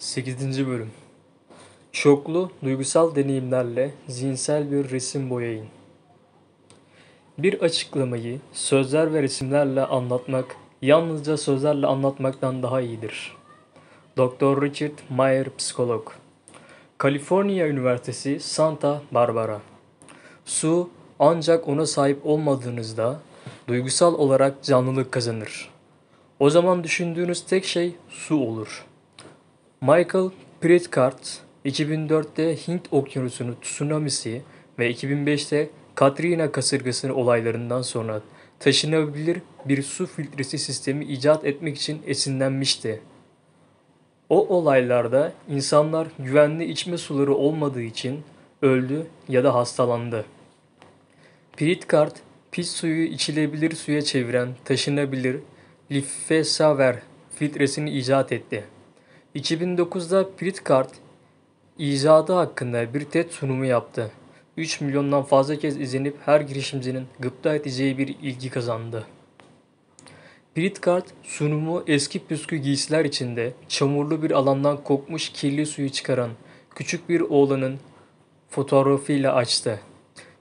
8. Bölüm Çoklu duygusal deneyimlerle zihinsel bir resim boyayın. Bir açıklamayı sözler ve resimlerle anlatmak yalnızca sözlerle anlatmaktan daha iyidir. Dr. Richard Mayer Psikolog Kaliforniya Üniversitesi Santa Barbara Su ancak ona sahip olmadığınızda duygusal olarak canlılık kazanır. O zaman düşündüğünüz tek şey su olur.'' Michael Pritchard 2004'te Hint Okyanusu'nun tsunamisi ve 2005'te Katrina kasırgası olaylarından sonra taşınabilir bir su filtresi sistemi icat etmek için esinlenmişti. O olaylarda insanlar güvenli içme suları olmadığı için öldü ya da hastalandı. Pritchard, pis suyu içilebilir suya çeviren taşınabilir Lifesaver filtresini icat etti. 2009'da Pritchard icadı hakkında bir TED sunumu yaptı. 3 milyondan fazla kez izlenip her girişimcinin gıpta edeceği bir ilgi kazandı. Pritchard sunumu eski püskü giysiler içinde çamurlu bir alandan kokmuş kirli suyu çıkaran küçük bir oğlanın fotoğrafıyla açtı.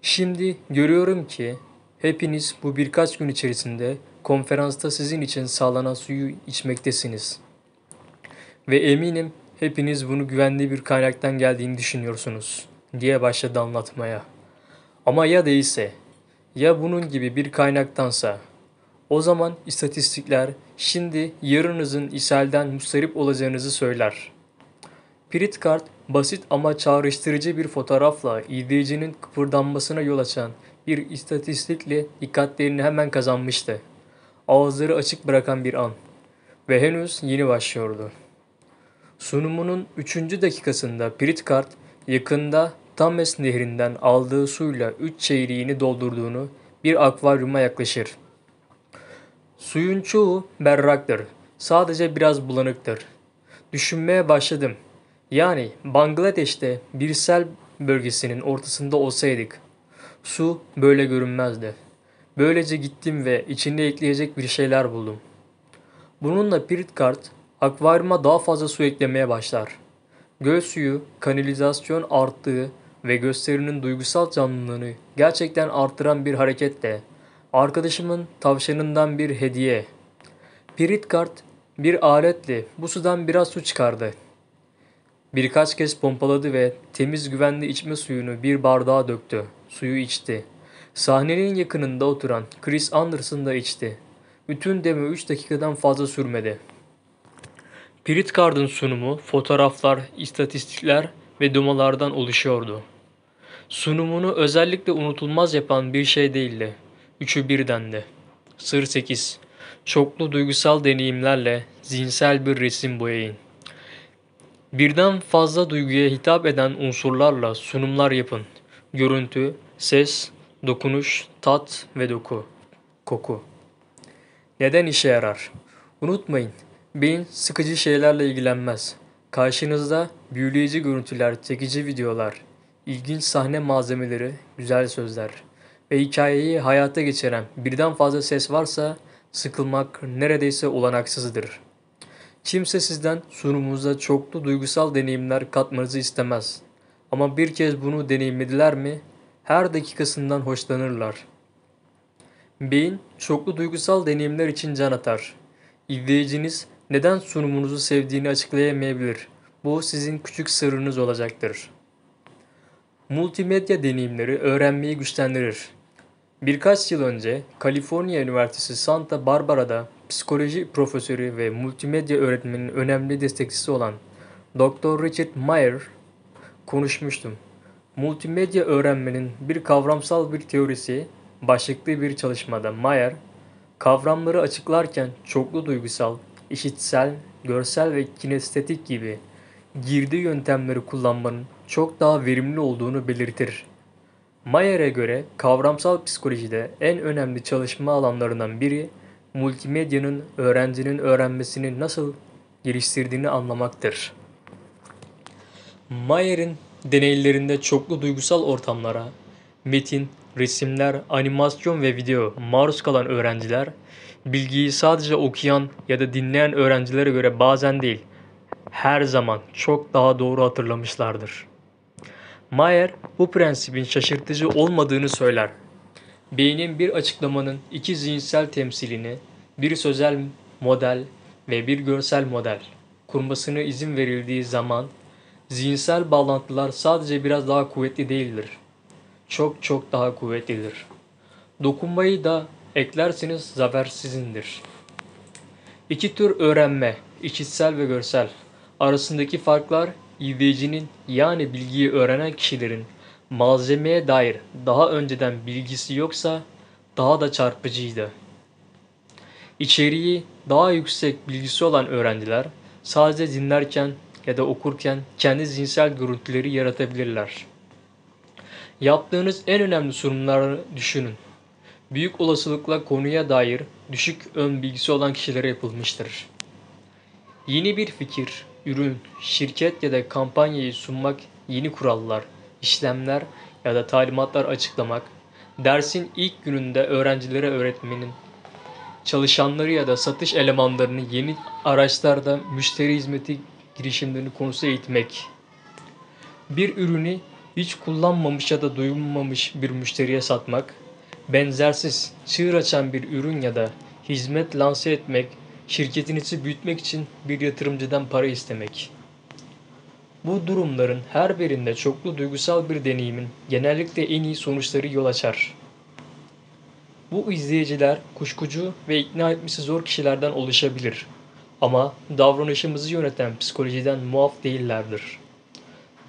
Şimdi görüyorum ki hepiniz bu birkaç gün içerisinde konferansta sizin için sağlanan suyu içmektesiniz.'' Ve eminim hepiniz bunu güvenli bir kaynaktan geldiğini düşünüyorsunuz diye başladı anlatmaya. Ama ya değilse, ya bunun gibi bir kaynaktansa, o zaman istatistikler şimdi yarınızın ishalden mustarip olacağınızı söyler. Pritchard basit ama çağrıştırıcı bir fotoğrafla izleyicinin kıpırdanmasına yol açan bir istatistikle dikkatlerini hemen kazanmıştı. Ağızları açık bırakan bir an. Ve henüz yeni başlıyordu. Sunumunun 3. dakikasında Pritchard yakında Thames nehrinden aldığı suyla 3 çeyreğini doldurduğunu bir akvaryuma yaklaşır. Suyun çoğu berraktır. Sadece biraz bulanıktır. Düşünmeye başladım. Yani Bangladeş'te bir sel bölgesinin ortasında olsaydık su böyle görünmezdi. Böylece gittim ve içinde ekleyecek bir şeyler buldum. Bununla Pritchard Akvaryuma daha fazla su eklemeye başlar. Göl suyu, kanalizasyon arttığı ve gösterinin duygusal canlılığını gerçekten arttıran bir hareketle arkadaşımın tavşanından bir hediye. Pritchard bir aletle bu sudan biraz su çıkardı. Birkaç kez pompaladı ve temiz güvenli içme suyunu bir bardağa döktü. Suyu içti. Sahnenin yakınında oturan Chris Anderson da içti. Bütün deme 3 dakikadan fazla sürmedi. Pritchard'ın sunumu fotoğraflar, istatistikler ve dumalardan oluşuyordu. Sunumunu özellikle unutulmaz yapan bir şey değildi. Üçü birdendi. Sır 8. Çoklu duygusal deneyimlerle zihinsel bir resim boyayın. Birden fazla duyguya hitap eden unsurlarla sunumlar yapın. Görüntü, ses, dokunuş, tat ve doku. Koku. Neden işe yarar? Unutmayın, Beyin sıkıcı şeylerle ilgilenmez. Karşınızda büyüleyici görüntüler, çekici videolar, ilginç sahne malzemeleri, güzel sözler ve hikayeyi hayata geçiren birden fazla ses varsa sıkılmak neredeyse olanaksızdır. Kimse sizden sunumunuzda çoklu duygusal deneyimler katmanızı istemez. Ama bir kez bunu deneyimlediler mi her dakikasından hoşlanırlar. Beyin çoklu duygusal deneyimler için can atar. İzleyiciniz neden sunumunuzu sevdiğini açıklayamayabilir. Bu sizin küçük sırrınız olacaktır. Multimedya deneyimleri öğrenmeyi güçlendirir. Birkaç yıl önce Kaliforniya Üniversitesi Santa Barbara'da psikoloji profesörü ve multimedya öğretmeninin önemli destekçisi olan Dr. Richard Mayer konuşmuştum. Multimedya öğrenmenin bir kavramsal bir teorisi başlıklı bir çalışmada Mayer, kavramları açıklarken çoklu duygusal, işitsel, görsel ve kinestetik gibi girdi yöntemleri kullanmanın çok daha verimli olduğunu belirtir. Mayer'e göre kavramsal psikolojide en önemli çalışma alanlarından biri multimedyanın öğrencinin öğrenmesini nasıl geliştirdiğini anlamaktır. Mayer'in deneylerinde çoklu duygusal ortamlara, metin, resimler, animasyon ve video maruz kalan öğrenciler bilgiyi sadece okuyan ya da dinleyen öğrencilere göre bazen değil, her zaman çok daha doğru hatırlamışlardır. Mayer bu prensibin şaşırtıcı olmadığını söyler. Beynin bir açıklamanın iki zihinsel temsilini, bir sözel model ve bir görsel model kurmasına izin verildiği zaman zihinsel bağlantılar sadece biraz daha kuvvetli değildir. Çok çok daha kuvvetlidir. Dokunmayı da eklerseniz zafer sizindir. İki tür öğrenme, işitsel ve görsel arasındaki farklar izleyicinin yani bilgiyi öğrenen kişilerin malzemeye dair daha önceden bilgisi yoksa daha da çarpıcıydı. İçeriği daha yüksek bilgisi olan öğrenciler sadece dinlerken ya da okurken kendi zihinsel görüntüleri yaratabilirler. Yaptığınız en önemli sunumları düşünün. Büyük olasılıkla konuya dair düşük ön bilgisi olan kişilere yapılmıştır. Yeni bir fikir, ürün, şirket ya da kampanyayı sunmak yeni kurallar, işlemler ya da talimatlar açıklamak, dersin ilk gününde öğrencilere öğretmenin, çalışanları ya da satış elemanlarını yeni araçlarda müşteri hizmeti girişimlerini konusu eğitmek. Bir ürünü hiç kullanmamış ya da duyulmamış bir müşteriye satmak, benzersiz, çığır açan bir ürün ya da hizmet lanse etmek, şirketinizi büyütmek için bir yatırımcıdan para istemek. Bu durumların her birinde çoklu duygusal bir deneyimin genellikle en iyi sonuçları yol açar. Bu izleyiciler kuşkucu ve ikna etmesi zor kişilerden oluşabilir. Ama davranışımızı yöneten psikolojiden muaf değillerdir.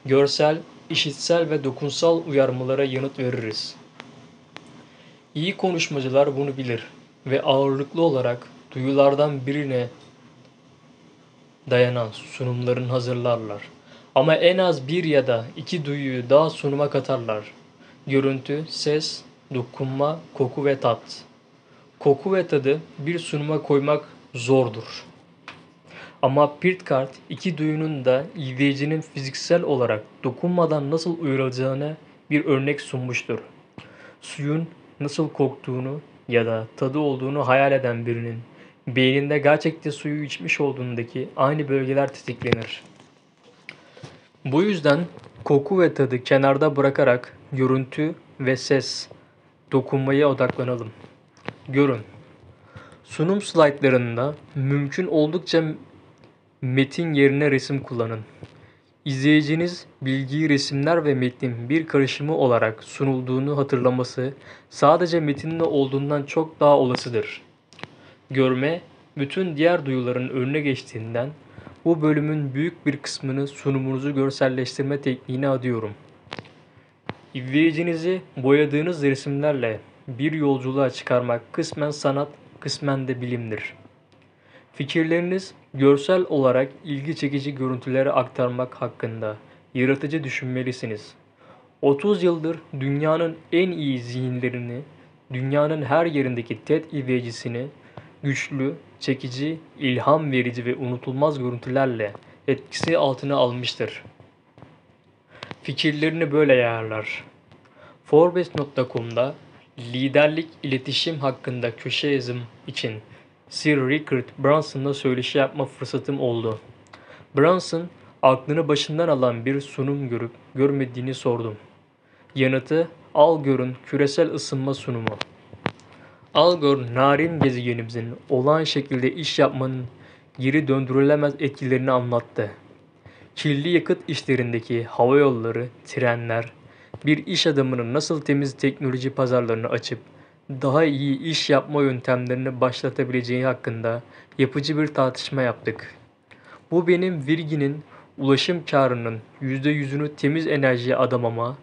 Görsel, işitsel ve dokunsal uyarmalara yanıt veririz. İyi konuşmacılar bunu bilir ve ağırlıklı olarak duyulardan birine dayanan sunumların hazırlarlar. Ama en az bir ya da iki duyuyu daha sunuma katarlar. Görüntü, ses, dokunma, koku ve tat. Koku ve tadı bir sunuma koymak zordur. Ama Pirtkart iki duyunun da izleyicinin fiziksel olarak dokunmadan nasıl uyarılacağını bir örnek sunmuştur. Suyun nasıl koktuğunu ya da tadı olduğunu hayal eden birinin beyninde gerçekte suyu içmiş olduğundaki aynı bölgeler tetiklenir. Bu yüzden koku ve tadı kenarda bırakarak görüntü ve ses, dokunmaya odaklanalım. Görün. Sunum slaytlarında mümkün oldukça metin yerine resim kullanın. İzleyiciniz bilgiyi resimler ve metnin bir karışımı olarak sunulduğunu hatırlaması sadece metinde olduğundan çok daha olasıdır. Görme, bütün diğer duyuların önüne geçtiğinden bu bölümün büyük bir kısmını sunumunuzu görselleştirme tekniğine adıyorum. İzleyicinizi boyadığınız resimlerle bir yolculuğa çıkarmak kısmen sanat, kısmen de bilimdir. Fikirleriniz görsel olarak ilgi çekici görüntüleri aktarmak hakkında yaratıcı düşünmelisiniz. 30 yıldır dünyanın en iyi zihinlerini, dünyanın her yerindeki TED izleyicisini güçlü, çekici, ilham verici ve unutulmaz görüntülerle etkisi altına almıştır. Fikirlerini böyle yayarlar. Forbes.com'da liderlik iletişim hakkında köşe yazım için Sir Richard Branson'la söyleşi yapma fırsatım oldu. Branson, aklını başından alan bir sunum görüp görmediğini sordum. Yanıtı Al Gore'un küresel ısınma sunumu. Al Gore, narin gezegenimizin olağan şekilde iş yapmanın geri döndürülemez etkilerini anlattı. Kirli yakıt işlerindeki hava yolları, trenler, bir iş adamının nasıl temiz teknoloji pazarlarını açıp daha iyi iş yapma yöntemlerini başlatabileceği hakkında yapıcı bir tartışma yaptık. Bu benim Virgin'in ulaşım karının %100'ünü temiz enerjiye adamama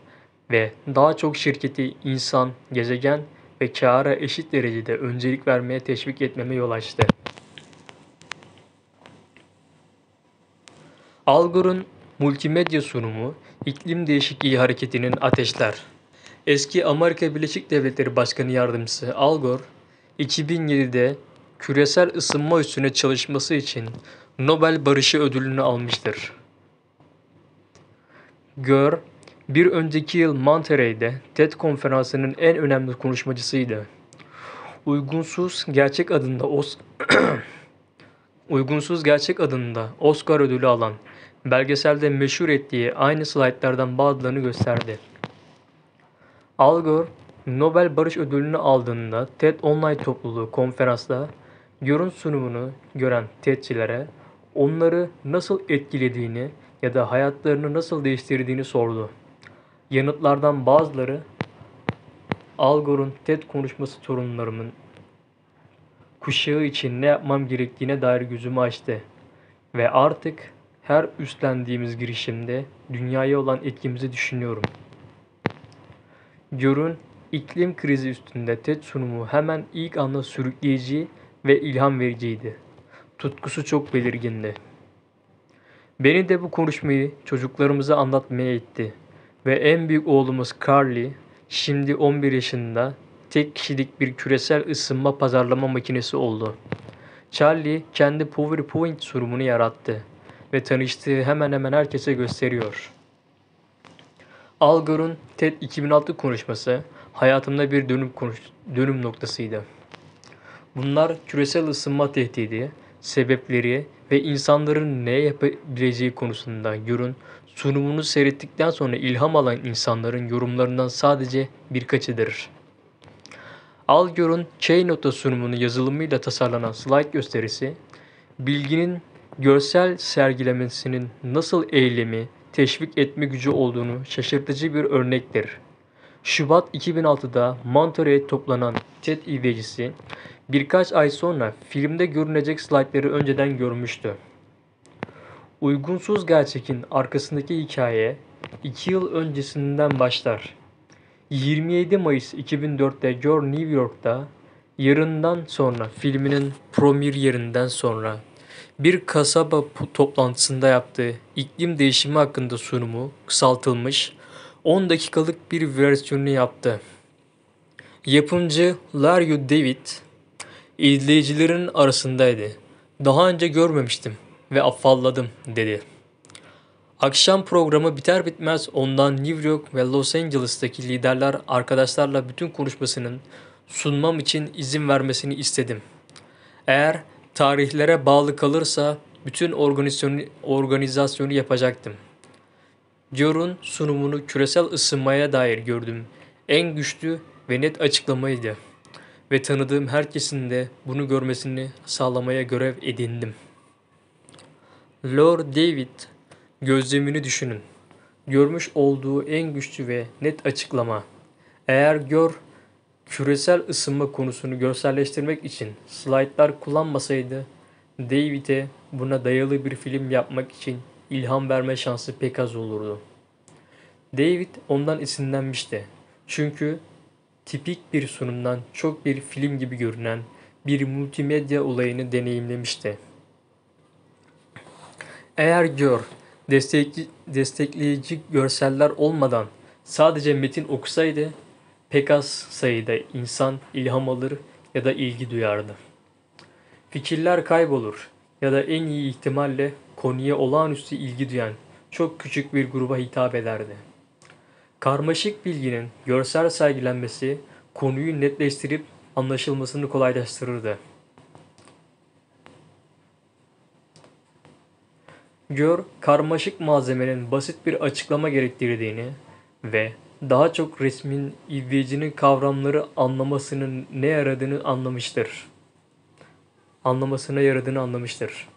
ve daha çok şirketi insan, gezegen ve kâra eşit derecede öncelik vermeye teşvik etmeme yol açtı. Al Gore'un multimedya sunumu iklim değişikliği hareketinin ateşler. Eski Amerika Birleşik Devletleri Başkanı Yardımcısı Al Gore, 2007'de küresel ısınma üstüne çalışması için Nobel Barışı Ödülünü almıştır. Gore, bir önceki yıl Monterey'de TED konferansının en önemli konuşmacısıydı. Uygunsuz Gerçek adında Os Uygunsuz Gerçek adında Oscar ödülü alan belgeselde meşhur ettiği aynı slaytlardan bazılarını gösterdi. Al Gore, Nobel Barış Ödülünü aldığında TED Online topluluğu konferansta Gore'un sunumunu gören TED'çilere onları nasıl etkilediğini ya da hayatlarını nasıl değiştirdiğini sordu. Yanıtlardan bazıları Al Gore'un TED konuşması torunlarımın kuşağı için ne yapmam gerektiğine dair gözümü açtı. Ve artık her üstlendiğimiz girişimde dünyaya olan etkimizi düşünüyorum. Görün iklim krizi üstünde TED sunumu hemen ilk anda sürükleyici ve ilham vericiydi. Tutkusu çok belirgindi. Beni de bu konuşmayı çocuklarımıza anlatmaya itti. Ve en büyük oğlumuz Carly şimdi 11 yaşında tek kişilik bir küresel ısınma pazarlama makinesi oldu. Charlie kendi PowerPoint sunumunu yarattı ve tanıştığı hemen hemen herkese gösteriyor. Al Gore'un TED 2006 konuşması hayatımda bir dönüm, konuş dönüm noktasıydı. Bunlar küresel ısınma tehdidi, sebepleri ve insanların ne yapabileceği konusunda Gore'un sunumunu seyrettikten sonra ilham alan insanların yorumlarından sadece birkaçıdır. Al Gore'un Keynote sunumunu yazılımıyla tasarlanan slide gösterisi, bilginin görsel sergilemesinin nasıl eylemi teşvik etme gücü olduğunu şaşırtıcı bir örnektir. Şubat 2006'da Monterey'e toplanan TED izleyicisi birkaç ay sonra filmde görünecek slaytları önceden görmüştü. Uygunsuz gerçekin arkasındaki hikaye 2 yıl öncesinden başlar. 27 Mayıs 2004'te Gör New York'ta yarından sonra filminin premier yerinden sonra bir kasaba toplantısında yaptığı iklim değişimi hakkında sunumu kısaltılmış 10 dakikalık bir versiyonunu yaptı. Yapımcı Larry David izleyicilerin arasındaydı. Daha önce görmemiştim ve afalladım dedi. Akşam programı biter bitmez ondan New York ve Los Angeles'taki liderler arkadaşlarla bütün konuşmasının sunmam için izin vermesini istedim. Eğer tarihlere bağlı kalırsa bütün organizasyonu, organizasyonu yapacaktım. Dior'un sunumunu küresel ısınmaya dair gördüm. En güçlü ve net açıklamaydı. Ve tanıdığım herkesin de bunu görmesini sağlamaya görev edindim. Lord David gözlemini düşünün. Görmüş olduğu en güçlü ve net açıklama. Eğer gör küresel ısınma konusunu görselleştirmek için slaytlar kullanmasaydı David'e buna dayalı bir film yapmak için ilham verme şansı pek az olurdu. David ondan esinlenmişti. Çünkü tipik bir sunumdan çok bir film gibi görünen bir multimedya olayını deneyimlemişti. Eğer gör destekleyici görseller olmadan sadece metin okusaydı pek az sayıda insan ilham alır ya da ilgi duyardı. Fikirler kaybolur ya da en iyi ihtimalle konuya olağanüstü ilgi duyan çok küçük bir gruba hitap ederdi. Karmaşık bilginin görsel sergilenmesi konuyu netleştirip anlaşılmasını kolaylaştırırdı. Gör, karmaşık malzemenin basit bir açıklama gerektirdiğini ve daha çok resmin izleyicinin kavramları anlamasının ne yaradığını anlamıştır. Anlamasına yaradığını anlamıştır.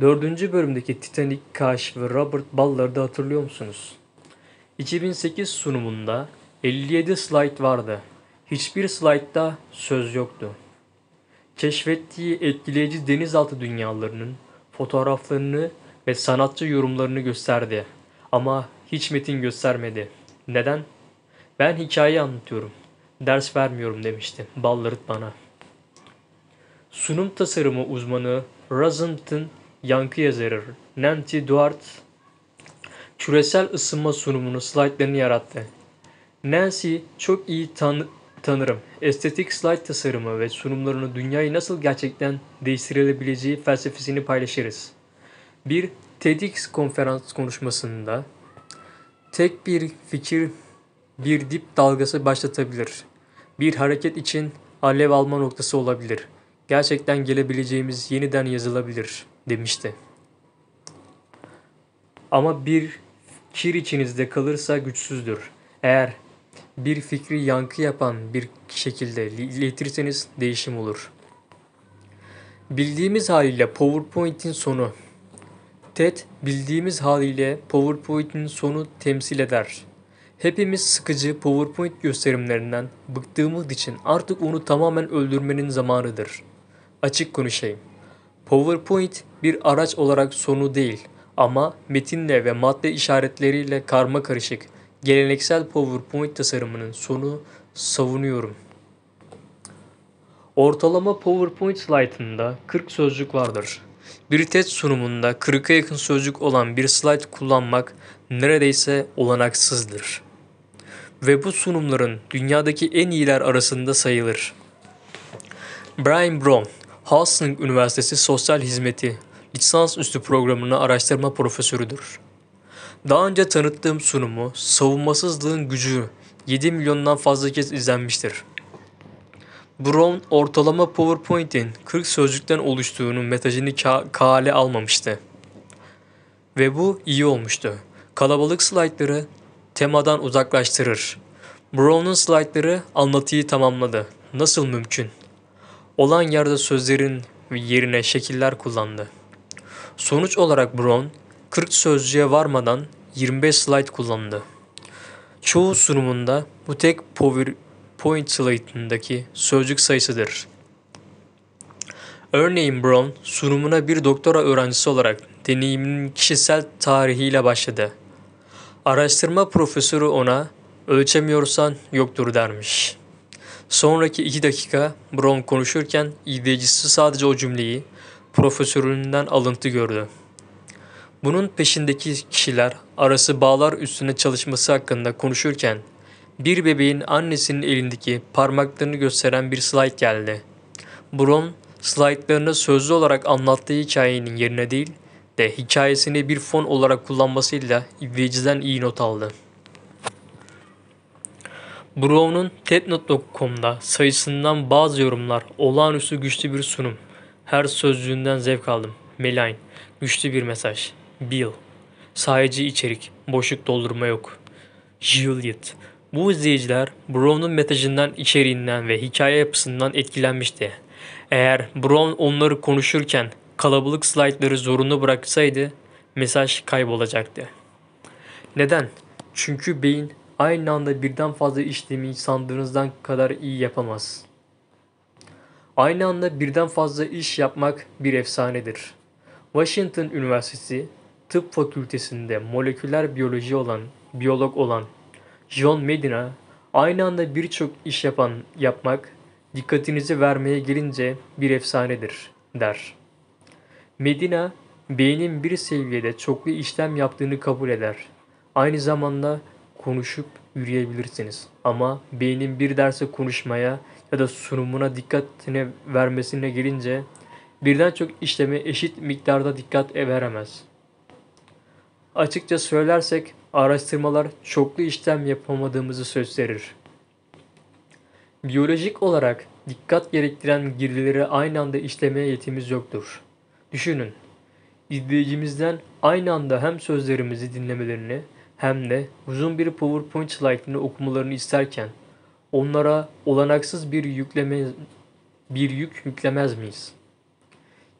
Dördüncü bölümdeki Titanic, Kaş ve Robert Ballard'ı hatırlıyor musunuz? 2008 sunumunda 57 slide vardı. Hiçbir slaytta söz yoktu. Keşfettiği etkileyici denizaltı dünyalarının fotoğraflarını ve sanatçı yorumlarını gösterdi. Ama hiç metin göstermedi. Neden? Ben hikaye anlatıyorum. Ders vermiyorum demişti Ballard bana. Sunum tasarımı uzmanı Rosenthal yankı yazarı Nancy Duart küresel ısınma sunumunu slaytlarını yarattı. Nancy çok iyi tan tanırım. Estetik slide tasarımı ve sunumlarını dünyayı nasıl gerçekten değiştirilebileceği felsefesini paylaşırız. Bir TEDx konferans konuşmasında tek bir fikir bir dip dalgası başlatabilir. Bir hareket için alev alma noktası olabilir. gerçekten gelebileceğimiz yeniden yazılabilir demişti. Ama bir fikir içinizde kalırsa güçsüzdür. Eğer bir fikri yankı yapan bir şekilde iletirseniz değişim olur. Bildiğimiz haliyle PowerPoint'in sonu. TED bildiğimiz haliyle PowerPoint'in sonu temsil eder. Hepimiz sıkıcı PowerPoint gösterimlerinden bıktığımız için artık onu tamamen öldürmenin zamanıdır. Açık konuşayım. PowerPoint bir araç olarak sonu değil ama metinle ve madde işaretleriyle karma karışık geleneksel PowerPoint tasarımının sonu savunuyorum. Ortalama PowerPoint slaytında 40 sözcük vardır. Bir TED sunumunda 40'a yakın sözcük olan bir slayt kullanmak neredeyse olanaksızdır. Ve bu sunumların dünyadaki en iyiler arasında sayılır. Brian Brown, Hastings Üniversitesi Sosyal Hizmeti lisansüstü programının araştırma profesörüdür. Daha önce tanıttığım sunumu Savunmasızlığın Gücü 7 milyondan fazla kez izlenmiştir. Brown ortalama PowerPoint'in 40 sözcükten oluştuğunu mesajını ka- kale almamıştı. Ve bu iyi olmuştu. Kalabalık slaytları temadan uzaklaştırır. Brown'un slaytları anlatıyı tamamladı. Nasıl mümkün? Olan yerde sözlerin yerine şekiller kullandı. Sonuç olarak Brown 40 sözcüğe varmadan 25 slide kullandı. Çoğu sunumunda bu tek PowerPoint slaytındaki sözcük sayısıdır. Örneğin Brown sunumuna bir doktora öğrencisi olarak deneyiminin kişisel tarihiyle başladı. Araştırma profesörü ona ölçemiyorsan yoktur dermiş. Sonraki iki dakika Brown konuşurken izleyicisi sadece o cümleyi profesöründen alıntı gördü. Bunun peşindeki kişiler arası bağlar üstüne çalışması hakkında konuşurken bir bebeğin annesinin elindeki parmaklarını gösteren bir slide geldi. Brown slaytlarını sözlü olarak anlattığı hikayenin yerine değil de hikayesini bir fon olarak kullanmasıyla izleyiciden iyi not aldı. Brown'un TEDNOT.com'da sayısından bazı yorumlar olağanüstü güçlü bir sunum. Her sözcüğünden zevk aldım. Meline, güçlü bir mesaj. Bill, sahici içerik, boşluk doldurma yok. Juliet, bu izleyiciler Brown'un mesajından, içeriğinden ve hikaye yapısından etkilenmişti. Eğer Brown onları konuşurken kalabalık slaytları zorunlu bıraksaydı mesaj kaybolacaktı. Neden? Çünkü beyin aynı anda birden fazla işlemi sandığınızdan kadar iyi yapamaz. Aynı anda birden fazla iş yapmak bir efsanedir. Washington Üniversitesi Tıp Fakültesinde moleküler biyoloji olan, biyolog olan John Medina aynı anda birçok iş yapan yapmak dikkatinizi vermeye gelince bir efsanedir der. Medina beynin bir seviyede çoklu işlem yaptığını kabul eder. Aynı zamanda konuşup yürüyebilirsiniz. Ama beynin bir derse konuşmaya ya da sunumuna dikkatine vermesine gelince birden çok işleme eşit miktarda dikkat veremez. Açıkça söylersek araştırmalar çoklu işlem yapamadığımızı gösterir. Biyolojik olarak dikkat gerektiren girdileri aynı anda işlemeye yetimiz yoktur. Düşünün, izleyicimizden aynı anda hem sözlerimizi dinlemelerini hem de uzun bir PowerPoint slaytını okumalarını isterken onlara olanaksız bir yükleme bir yük yüklemez miyiz?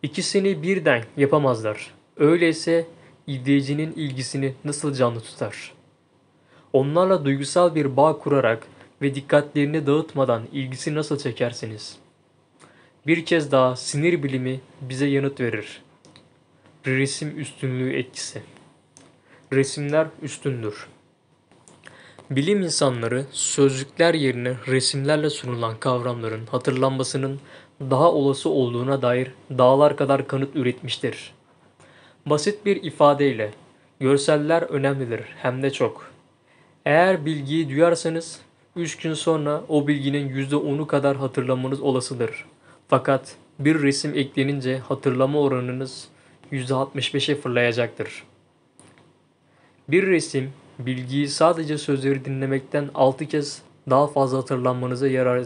İkisini birden yapamazlar. Öyleyse izleyicinin ilgisini nasıl canlı tutar? Onlarla duygusal bir bağ kurarak ve dikkatlerini dağıtmadan ilgisi nasıl çekersiniz? Bir kez daha sinir bilimi bize yanıt verir. Resim üstünlüğü etkisi. Resimler üstündür. Bilim insanları sözcükler yerine resimlerle sunulan kavramların hatırlanmasının daha olası olduğuna dair dağlar kadar kanıt üretmiştir. Basit bir ifadeyle görseller önemlidir hem de çok. Eğer bilgiyi duyarsanız 3 gün sonra o bilginin %10'u kadar hatırlamanız olasıdır. Fakat bir resim eklenince hatırlama oranınız %65'e fırlayacaktır. Bir resim bilgiyi sadece sözleri dinlemekten 6 kez daha fazla hatırlanmanıza yarar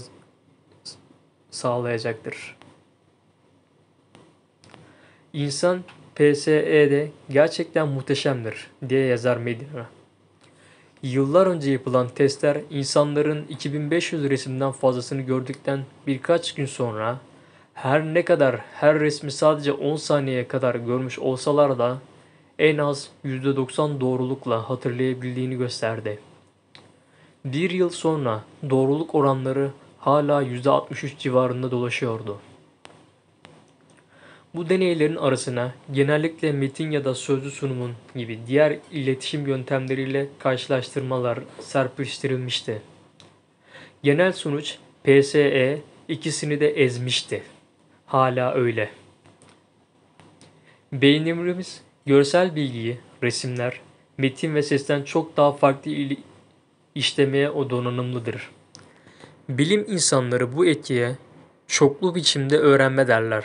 sağlayacaktır. İnsan PSE'de gerçekten muhteşemdir diye yazar Medina. Yıllar önce yapılan testler insanların 2500 resimden fazlasını gördükten birkaç gün sonra her ne kadar her resmi sadece 10 saniyeye kadar görmüş olsalar da en az %90 doğrulukla hatırlayabildiğini gösterdi. Bir yıl sonra doğruluk oranları hala %63 civarında dolaşıyordu. Bu deneylerin arasına genellikle metin ya da sözlü sunumun gibi diğer iletişim yöntemleriyle karşılaştırmalar serpiştirilmişti. Genel sonuç PSE ikisini de ezmişti. Hala öyle. Beynimiz görsel bilgiyi, resimler, metin ve sesten çok daha farklı işlemeye o donanımlıdır. Bilim insanları bu etkiye çoklu biçimde öğrenme derler.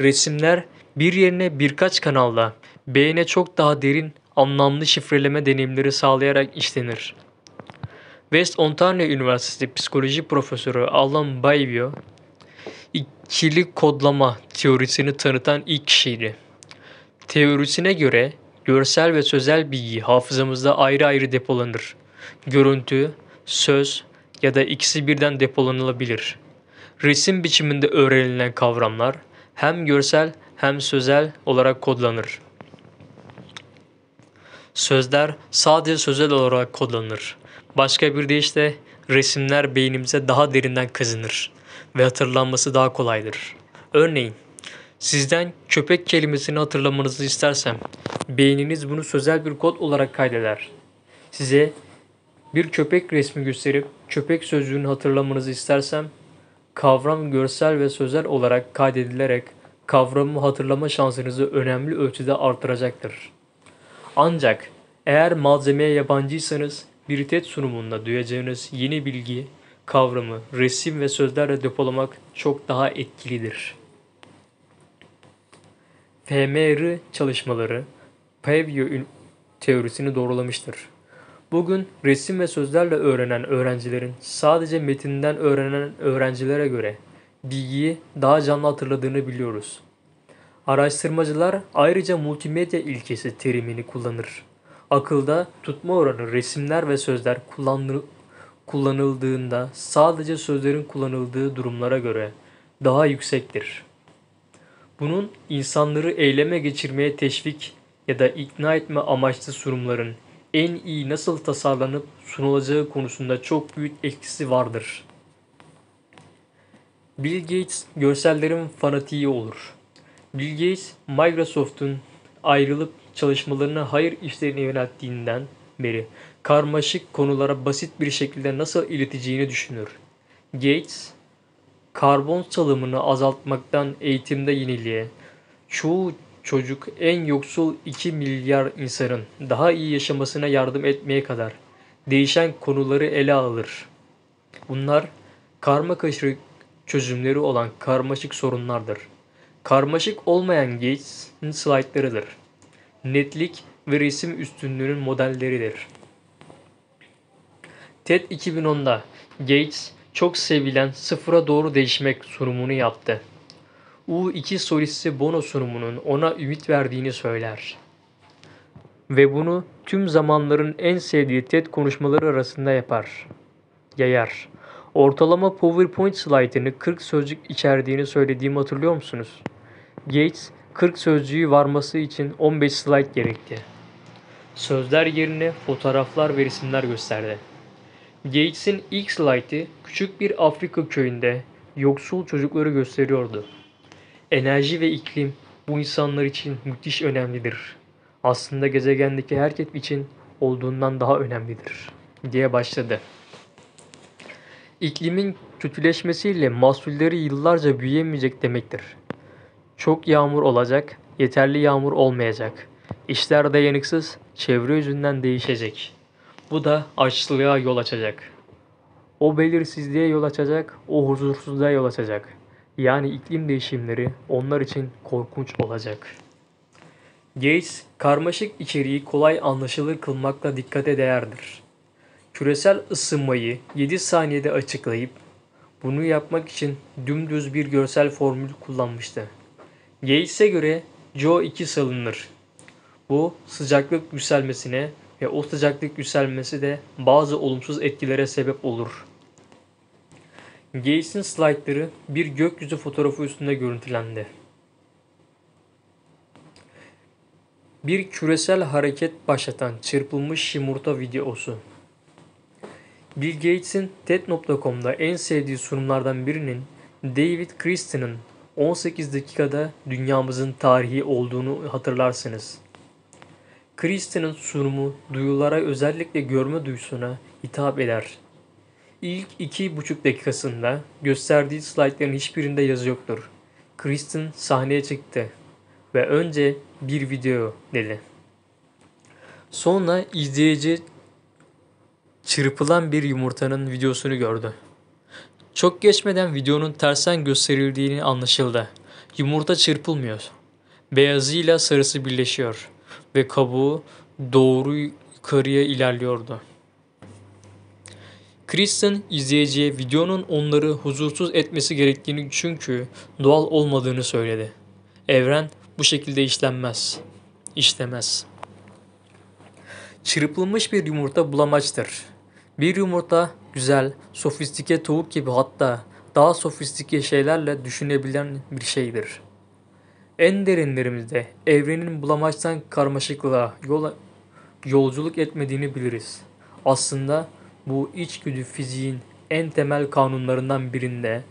Resimler bir yerine birkaç kanalda beyne çok daha derin, anlamlı şifreleme deneyimleri sağlayarak işlenir. West Ontario Üniversitesi Psikoloji Profesörü Alan Bayvio, ikili kodlama teorisini tanıtan ilk kişiydi. Teorisine göre görsel ve sözel bilgi hafızamızda ayrı ayrı depolanır. Görüntü, söz ya da ikisi birden depolanılabilir. Resim biçiminde öğrenilen kavramlar hem görsel hem sözel olarak kodlanır. Sözler sadece sözel olarak kodlanır. Başka bir deyişle resimler beynimize daha derinden kazınır ve hatırlanması daha kolaydır. Örneğin sizden köpek kelimesini hatırlamanızı istersem beyniniz bunu sözel bir kod olarak kaydeder. Size bir köpek resmi gösterip köpek sözcüğünü hatırlamanızı istersem kavram görsel ve sözel olarak kaydedilerek kavramı hatırlama şansınızı önemli ölçüde artıracaktır. Ancak eğer malzemeye yabancıysanız bir TED sunumunda duyacağınız yeni bilgi, kavramı, resim ve sözlerle depolamak çok daha etkilidir. FMR çalışmaları Pavio teorisini doğrulamıştır. Bugün resim ve sözlerle öğrenen öğrencilerin sadece metinden öğrenen öğrencilere göre bilgiyi daha canlı hatırladığını biliyoruz. Araştırmacılar ayrıca multimedya ilkesi terimini kullanır. Akılda tutma oranı resimler ve sözler kullanıldığında sadece sözlerin kullanıldığı durumlara göre daha yüksektir. Bunun insanları eyleme geçirmeye teşvik ya da ikna etme amaçlı sunumların en iyi nasıl tasarlanıp sunulacağı konusunda çok büyük etkisi vardır. Bill Gates görsellerin fanatiği olur. Bill Gates, Microsoft'un ayrılıp çalışmalarını hayır işlerine yönelttiğinden beri karmaşık konulara basit bir şekilde nasıl ileteceğini düşünür. Gates, karbon salımını azaltmaktan eğitimde yeniliğe, çoğu çocuk en yoksul 2 milyar insanın daha iyi yaşamasına yardım etmeye kadar değişen konuları ele alır. Bunlar karma karışık çözümleri olan karmaşık sorunlardır. Karmaşık olmayan Gates'in slaytlarıdır. Netlik ve resim üstünlüğünün modelleridir. TED 2010'da Gates çok sevilen sıfıra doğru değişmek sunumunu yaptı. U2 solisti Bono sunumunun ona ümit verdiğini söyler. Ve bunu tüm zamanların en sevdiği TED konuşmaları arasında yapar. Yayar. Ortalama PowerPoint slaytını 40 sözcük içerdiğini söylediğimi hatırlıyor musunuz? Gates 40 sözcüğü varması için 15 slayt gerekti. Sözler yerine fotoğraflar ve resimler gösterdi. Gates'in ilk slaytı küçük bir Afrika köyünde yoksul çocukları gösteriyordu. Enerji ve iklim bu insanlar için müthiş önemlidir. Aslında gezegendeki herkes için olduğundan daha önemlidir diye başladı. İklimin kötüleşmesiyle mahsulleri yıllarca büyüyemeyecek demektir. Çok yağmur olacak, yeterli yağmur olmayacak. İşler dayanıksız, çevre yüzünden değişecek. Bu da açlığa yol açacak. O belirsizliğe yol açacak, o huzursuzluğa yol açacak. Yani iklim değişimleri onlar için korkunç olacak. Gates, karmaşık içeriği kolay anlaşılır kılmakla dikkate değerdir. Küresel ısınmayı 7 saniyede açıklayıp bunu yapmak için dümdüz bir görsel formül kullanmıştı. Gates'e göre CO2 salınır. Bu sıcaklık yükselmesine ve o sıcaklık yükselmesi de bazı olumsuz etkilere sebep olur. Gates'in slaytları bir gökyüzü fotoğrafı üstünde görüntülendi. Bir küresel hareket başlatan çırpılmış yumurta videosu. Bill Gates'in TED.com'da en sevdiği sunumlardan birinin David Christen'ın 18 dakikada dünyamızın tarihi olduğunu hatırlarsınız. Christen'ın sunumu duyulara özellikle görme duyusuna hitap eder. İlk iki buçuk dakikasında gösterdiği slaytların hiçbirinde yazı yoktur. Kristen sahneye çıktı ve önce bir video dedi. Sonra izleyici çırpılan bir yumurtanın videosunu gördü. Çok geçmeden videonun tersten gösterildiğini anlaşıldı. Yumurta çırpılmıyor. Beyazıyla sarısı birleşiyor ve kabuğu doğru yukarıya ilerliyordu. Kristen izleyiciye videonun onları huzursuz etmesi gerektiğini çünkü doğal olmadığını söyledi. Evren bu şekilde işlenmez. İşlemez. Çırpılmış bir yumurta bulamaçtır. Bir yumurta güzel, sofistike tavuk gibi hatta daha sofistike şeylerle düşünebilen bir şeydir. En derinlerimizde evrenin bulamaçtan karmaşıklığa yola, yolculuk etmediğini biliriz. Aslında bu içgüdü fiziğin en temel kanunlarından birinde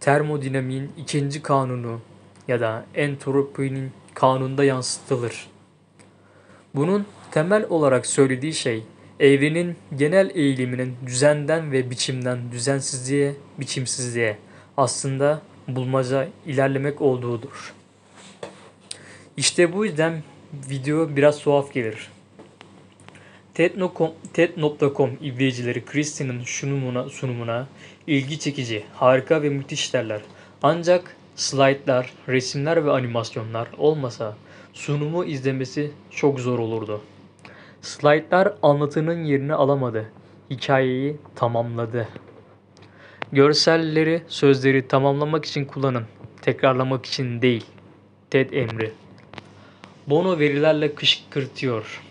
termodinamiğin ikinci kanunu ya da entropinin kanunda yansıtılır. Bunun temel olarak söylediği şey evrenin genel eğiliminin düzenden ve biçimden düzensizliğe, biçimsizliğe aslında bulmaca ilerlemek olduğudur. İşte bu yüzden video biraz tuhaf gelir. TED.com, TED.com izleyicileri Kristin'in sunumuna, sunumuna ilgi çekici, harika ve müthiş derler. Ancak slaytlar, resimler ve animasyonlar olmasa sunumu izlemesi çok zor olurdu. Slaytlar anlatının yerini alamadı. Hikayeyi tamamladı. Görselleri, sözleri tamamlamak için kullanın. Tekrarlamak için değil. TED emri. Bono verilerle kışkırtıyor.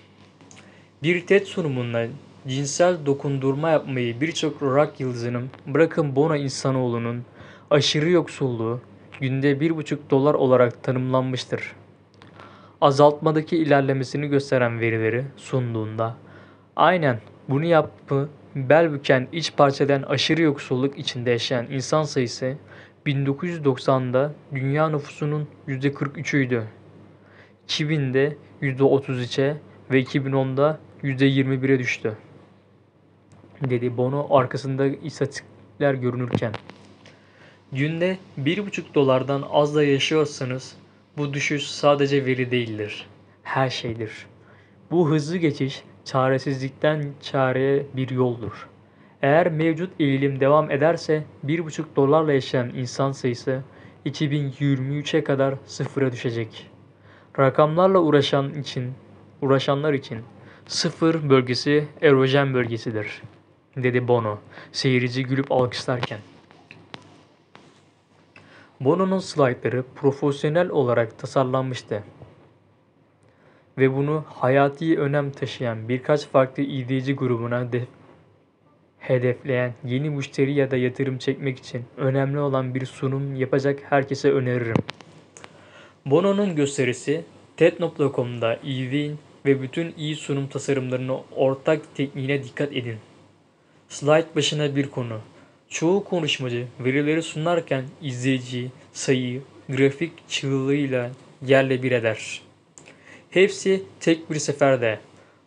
Bir TED sunumunda cinsel dokundurma yapmayı birçok rock yıldızının bırakın Bono insanoğlunun aşırı yoksulluğu günde 1,5 dolar olarak tanımlanmıştır. Azaltmadaki ilerlemesini gösteren verileri sunduğunda aynen bunu yaptı bel büken iç parçadan aşırı yoksulluk içinde yaşayan insan sayısı 1990'da dünya nüfusunun %43'üydü. 2000'de %33'e ve 2010'da %21'e düştü. Dedi Bono arkasında istatistikler görünürken. Günde 1,5 dolardan az da yaşıyorsanız bu düşüş sadece veri değildir. Her şeydir. Bu hızlı geçiş çaresizlikten çareye bir yoldur. Eğer mevcut eğilim devam ederse 1,5 dolarla yaşayan insan sayısı 2023'e kadar sıfıra düşecek. Rakamlarla uğraşan için, uğraşanlar için sıfır bölgesi erojen bölgesidir, dedi Bono, seyirci gülüp alkışlarken. Bono'nun slaytları profesyonel olarak tasarlanmıştı ve bunu hayati önem taşıyan birkaç farklı izleyici grubuna de hedefleyen yeni müşteri ya da yatırım çekmek için önemli olan bir sunum yapacak herkese öneririm. Bono'nun gösterisi TED.com'da EV'in ve bütün iyi sunum tasarımlarının ortak tekniğine dikkat edin. Slide başına bir konu. Çoğu konuşmacı verileri sunarken izleyici, sayı, grafik çığlığıyla yerle bir eder. Hepsi tek bir seferde.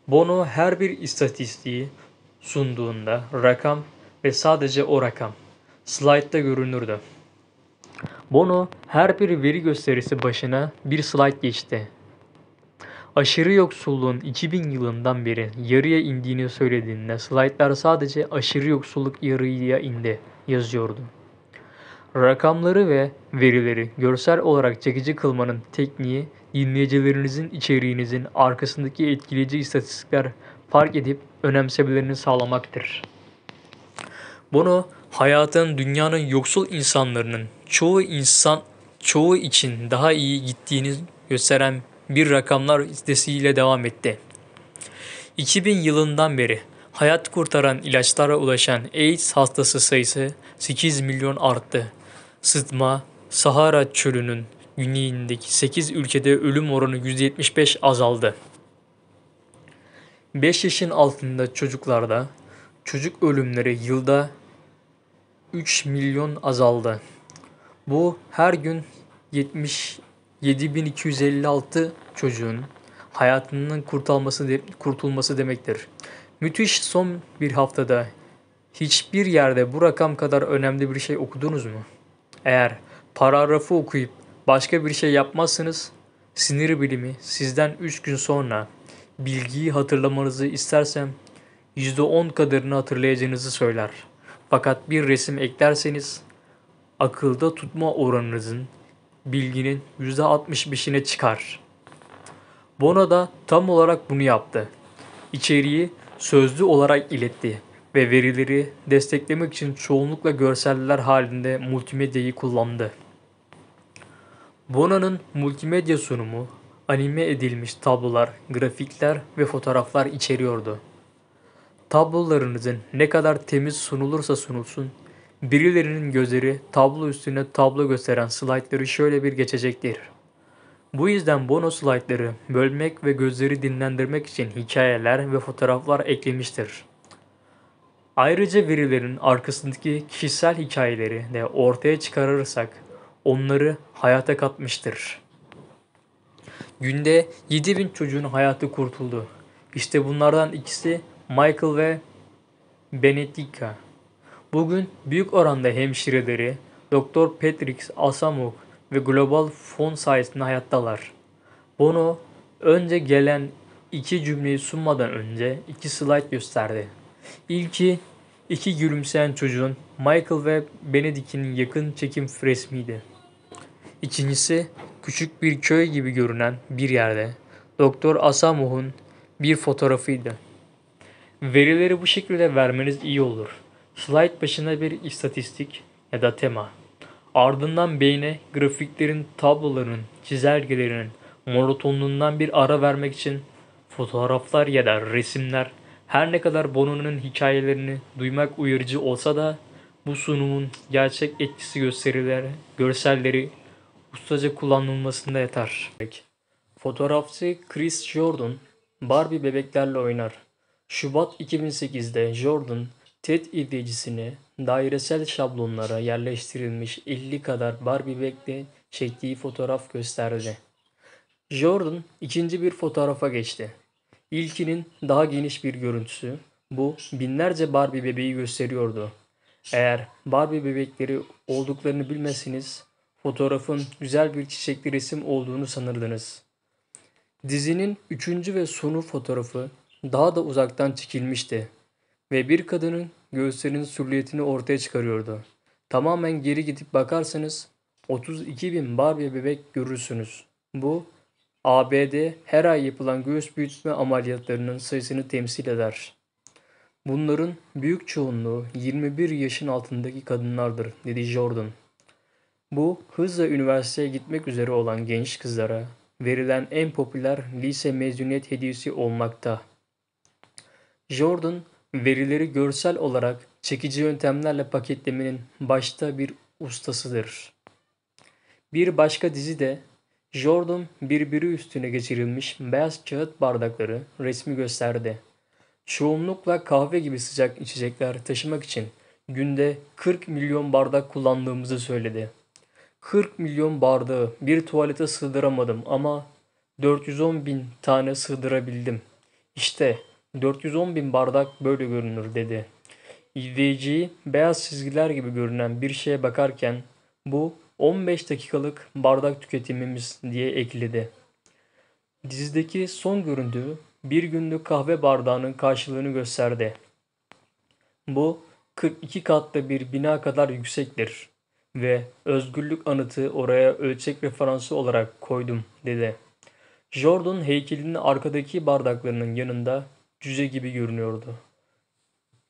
Bono her bir istatistiği sunduğunda rakam ve sadece o rakam slaytta görünürdü. Bono her bir veri gösterisi başına bir slide geçti. Aşırı yoksulluğun 2000 yılından beri yarıya indiğini söylediğinde slaytlar sadece aşırı yoksulluk yarıya indi yazıyordu. Rakamları ve verileri görsel olarak çekici kılmanın tekniği dinleyicilerinizin içeriğinizin arkasındaki etkileyici istatistikler fark edip önemsemelerini sağlamaktır. Bunu hayatın dünyanın yoksul insanlarının çoğu insan çoğu için daha iyi gittiğini gösteren bir rakamlar listesiyle devam etti. 2000 yılından beri hayat kurtaran ilaçlara ulaşan AIDS hastası sayısı 8 milyon arttı. Sıtma, Sahara çölünün güneyindeki 8 ülkede ölüm oranı %75 azaldı. 5 yaşın altında çocuklarda çocuk ölümleri yılda 3 milyon azaldı. Bu her gün 77.256 çocuğun hayatının kurtulması, de, kurtulması demektir. Müthiş son bir haftada hiçbir yerde bu rakam kadar önemli bir şey okudunuz mu? Eğer paragrafı okuyup başka bir şey yapmazsanız sinir bilimi sizden 3 gün sonra bilgiyi hatırlamanızı istersem %10 kadarını hatırlayacağınızı söyler. Fakat bir resim eklerseniz akılda tutma oranınızın bilginin %65'ine çıkar. Bono da tam olarak bunu yaptı. İçeriği sözlü olarak iletti ve verileri desteklemek için çoğunlukla görseller halinde multimedyayı kullandı. Bona'nın multimedya sunumu anime edilmiş tablolar, grafikler ve fotoğraflar içeriyordu. Tablolarınızın ne kadar temiz sunulursa sunulsun, birilerinin gözleri tablo üstüne tablo gösteren slaytları şöyle bir geçecektir. Bu yüzden bono slaytları bölmek ve gözleri dinlendirmek için hikayeler ve fotoğraflar eklemiştir. Ayrıca verilerin arkasındaki kişisel hikayeleri de ortaya çıkarırsak onları hayata katmıştır. Günde 7000 çocuğun hayatı kurtuldu. İşte bunlardan ikisi Michael ve Benedicta. Bugün büyük oranda hemşireleri Dr. Patrick Asamok ve Global Fon sayesinde hayattalar. Bono önce gelen iki cümleyi sunmadan önce iki slide gösterdi. İlki iki gülümseyen çocuğun Michael ve Benedict'in yakın çekim resmiydi. İkincisi küçük bir köy gibi görünen bir yerde Doktor Asamoh'un bir fotoğrafıydı. Verileri bu şekilde vermeniz iyi olur. Slide başına bir istatistik ya da tema. Ardından beyne grafiklerin, tabloların, çizelgelerinin monotonluğundan bir ara vermek için fotoğraflar ya da resimler her ne kadar Bono'nun hikayelerini duymak uyarıcı olsa da bu sunumun gerçek etkisi gösterileri, görselleri ustaca kullanılmasında yatar. Fotoğrafçı Chris Jordan Barbie bebeklerle oynar. Şubat 2008'de Jordan, TED izleyicisine dairesel şablonlara yerleştirilmiş 50 kadar Barbie bebekle çektiği fotoğraf gösterdi. Jordan ikinci bir fotoğrafa geçti. İlkinin daha geniş bir görüntüsü, bu binlerce Barbie bebeği gösteriyordu. Eğer Barbie bebekleri olduklarını bilmesiniz, fotoğrafın güzel bir çiçekli resim olduğunu sanırdınız. Dizinin üçüncü ve sonu fotoğrafı daha da uzaktan çekilmişti ve bir kadının göğüslerinin sürliyetini ortaya çıkarıyordu. Tamamen geri gidip bakarsanız 32 bin Barbie bebek görürsünüz. Bu ABD her ay yapılan göğüs büyütme ameliyatlarının sayısını temsil eder. Bunların büyük çoğunluğu 21 yaşın altındaki kadınlardır, dedi Jordan. Bu hızla üniversiteye gitmek üzere olan genç kızlara verilen en popüler lise mezuniyet hediyesi olmakta. Jordan verileri görsel olarak çekici yöntemlerle paketlemenin başta bir ustasıdır. Bir başka dizi de Jordan birbiri üstüne geçirilmiş beyaz kağıt bardakları resmi gösterdi. Çoğunlukla kahve gibi sıcak içecekler taşımak için günde 40 milyon bardak kullandığımızı söyledi. 40 milyon bardağı bir tuvalete sığdıramadım ama 410 bin tane sığdırabildim. İşte 410 bin bardak böyle görünür dedi. İzleyiciyi beyaz çizgiler gibi görünen bir şeye bakarken bu 15 dakikalık bardak tüketimimiz diye ekledi. Dizideki son görüntü bir günlük kahve bardağının karşılığını gösterdi. Bu 42 katlı bir bina kadar yüksektir ve özgürlük anıtı oraya ölçek referansı olarak koydum dedi. Jordan heykelinin arkadaki bardaklarının yanında cüce gibi görünüyordu.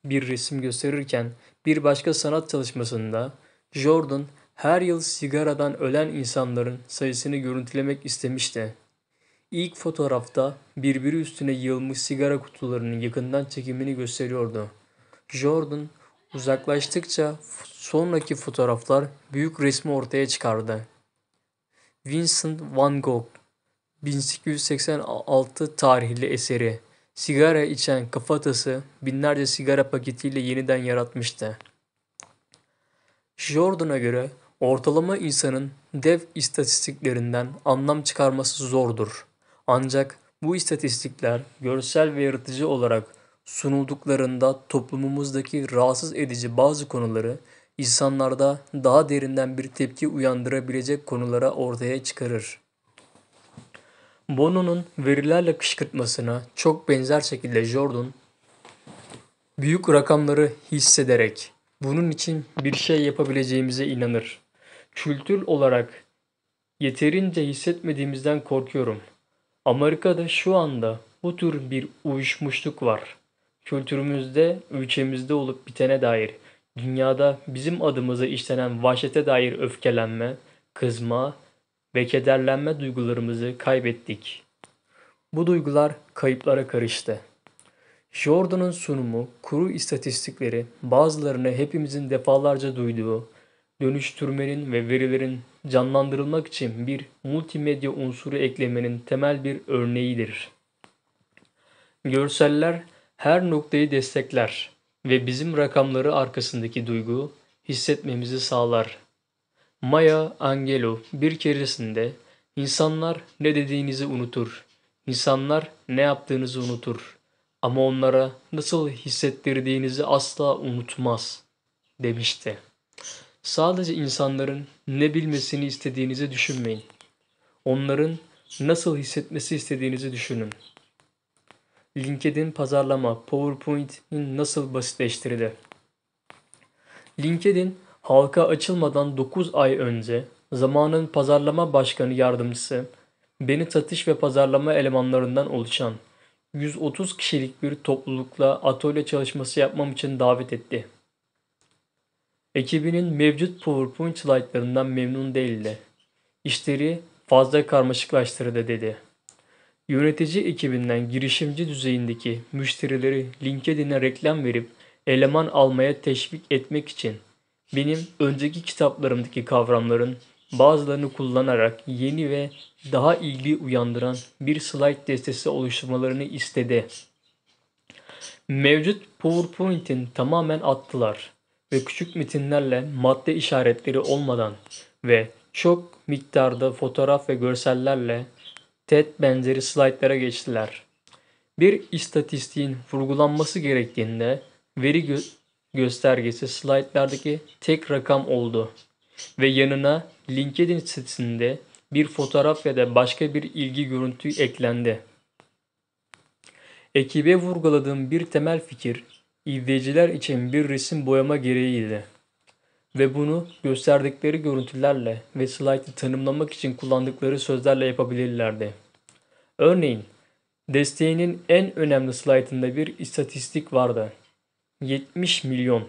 Bir resim gösterirken bir başka sanat çalışmasında Jordan her yıl sigaradan ölen insanların sayısını görüntülemek istemişti. İlk fotoğrafta birbiri üstüne yığılmış sigara kutularının yakından çekimini gösteriyordu. Jordan uzaklaştıkça sonraki fotoğraflar büyük resmi ortaya çıkardı. Vincent van Gogh 1886 tarihli eseri sigara içen kafatası binlerce sigara paketiyle yeniden yaratmıştı. Jordan'a göre ortalama insanın dev istatistiklerinden anlam çıkarması zordur. Ancak bu istatistikler görsel ve yaratıcı olarak sunulduklarında toplumumuzdaki rahatsız edici bazı konuları insanlarda daha derinden bir tepki uyandırabilecek konulara ortaya çıkarır. Bono'nun verilerle kışkırtmasına çok benzer şekilde Jordan, büyük rakamları hissederek bunun için bir şey yapabileceğimize inanır. Kültür olarak yeterince hissetmediğimizden korkuyorum. Amerika'da şu anda bu tür bir uyuşmuşluk var. Kültürümüzde, ülkemizde olup bitene dair, dünyada bizim adımıza işlenen vahşete dair öfkelenme, kızma ve kederlenme duygularımızı kaybettik. Bu duygular kayıplara karıştı. Jordan'ın sunumu, kuru istatistikleri, bazılarını hepimizin defalarca duyduğu, dönüştürmenin ve verilerin canlandırılmak için bir multimedya unsuru eklemenin temel bir örneğidir. Görseller her noktayı destekler ve bizim rakamları arkasındaki duygu hissetmemizi sağlar. Maya Angelou bir keresinde insanlar ne dediğinizi unutur, insanlar ne yaptığınızı unutur ama onlara nasıl hissettirdiğinizi asla unutmaz demişti. Sadece insanların ne bilmesini istediğinizi düşünmeyin. Onların nasıl hissetmesi istediğinizi düşünün. LinkedIn pazarlama PowerPoint'in nasıl basitleştirildi? LinkedIn halka açılmadan 9 ay önce zamanın pazarlama başkanı yardımcısı beni satış ve pazarlama elemanlarından oluşan 130 kişilik bir toplulukla atölye çalışması yapmam için davet etti. Ekibinin mevcut PowerPoint slaytlarından memnun değildi. İşleri fazla karmaşıklaştırdı dedi. Yönetici ekibinden girişimci düzeyindeki müşterileri LinkedIn'e reklam verip eleman almaya teşvik etmek için benim önceki kitaplarımdaki kavramların bazılarını kullanarak yeni ve daha ilgi uyandıran bir slide destesi oluşturmalarını istedi. Mevcut PowerPoint'in tamamen attılar ve küçük metinlerle madde işaretleri olmadan ve çok miktarda fotoğraf ve görsellerle TED benzeri slaytlara geçtiler. Bir istatistiğin vurgulanması gerektiğinde veri göstergesi slaytlardaki tek rakam oldu ve yanına LinkedIn sitesinde bir fotoğraf ya da başka bir ilgi görüntü eklendi. Ekibe vurguladığım bir temel fikir izleyiciler için bir resim boyama gereğiydi. Ve bunu gösterdikleri görüntülerle ve slaytı tanımlamak için kullandıkları sözlerle yapabilirlerdi. Örneğin, desteğinin en önemli slaytında bir istatistik vardı. 70 milyon.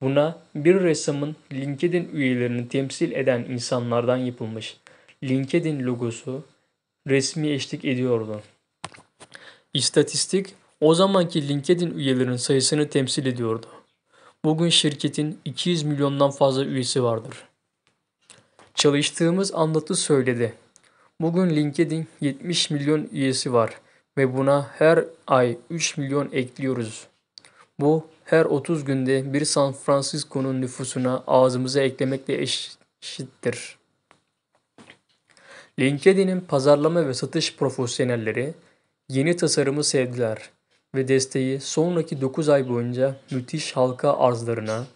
Buna bir ressamın LinkedIn üyelerini temsil eden insanlardan yapılmış LinkedIn logosu resmi eşlik ediyordu. İstatistik o zamanki LinkedIn üyelerinin sayısını temsil ediyordu. Bugün şirketin 200 milyondan fazla üyesi vardır. Çalıştığımız anlatı söyledi. Bugün LinkedIn 70 milyon üyesi var ve buna her ay 3 milyon ekliyoruz. Bu her 30 günde bir San Francisco'nun nüfusuna ağzımıza eklemekle eşittir. LinkedIn'in pazarlama ve satış profesyonelleri yeni tasarımı sevdiler ve desteği sonraki 9 ay boyunca müthiş halka arzlarına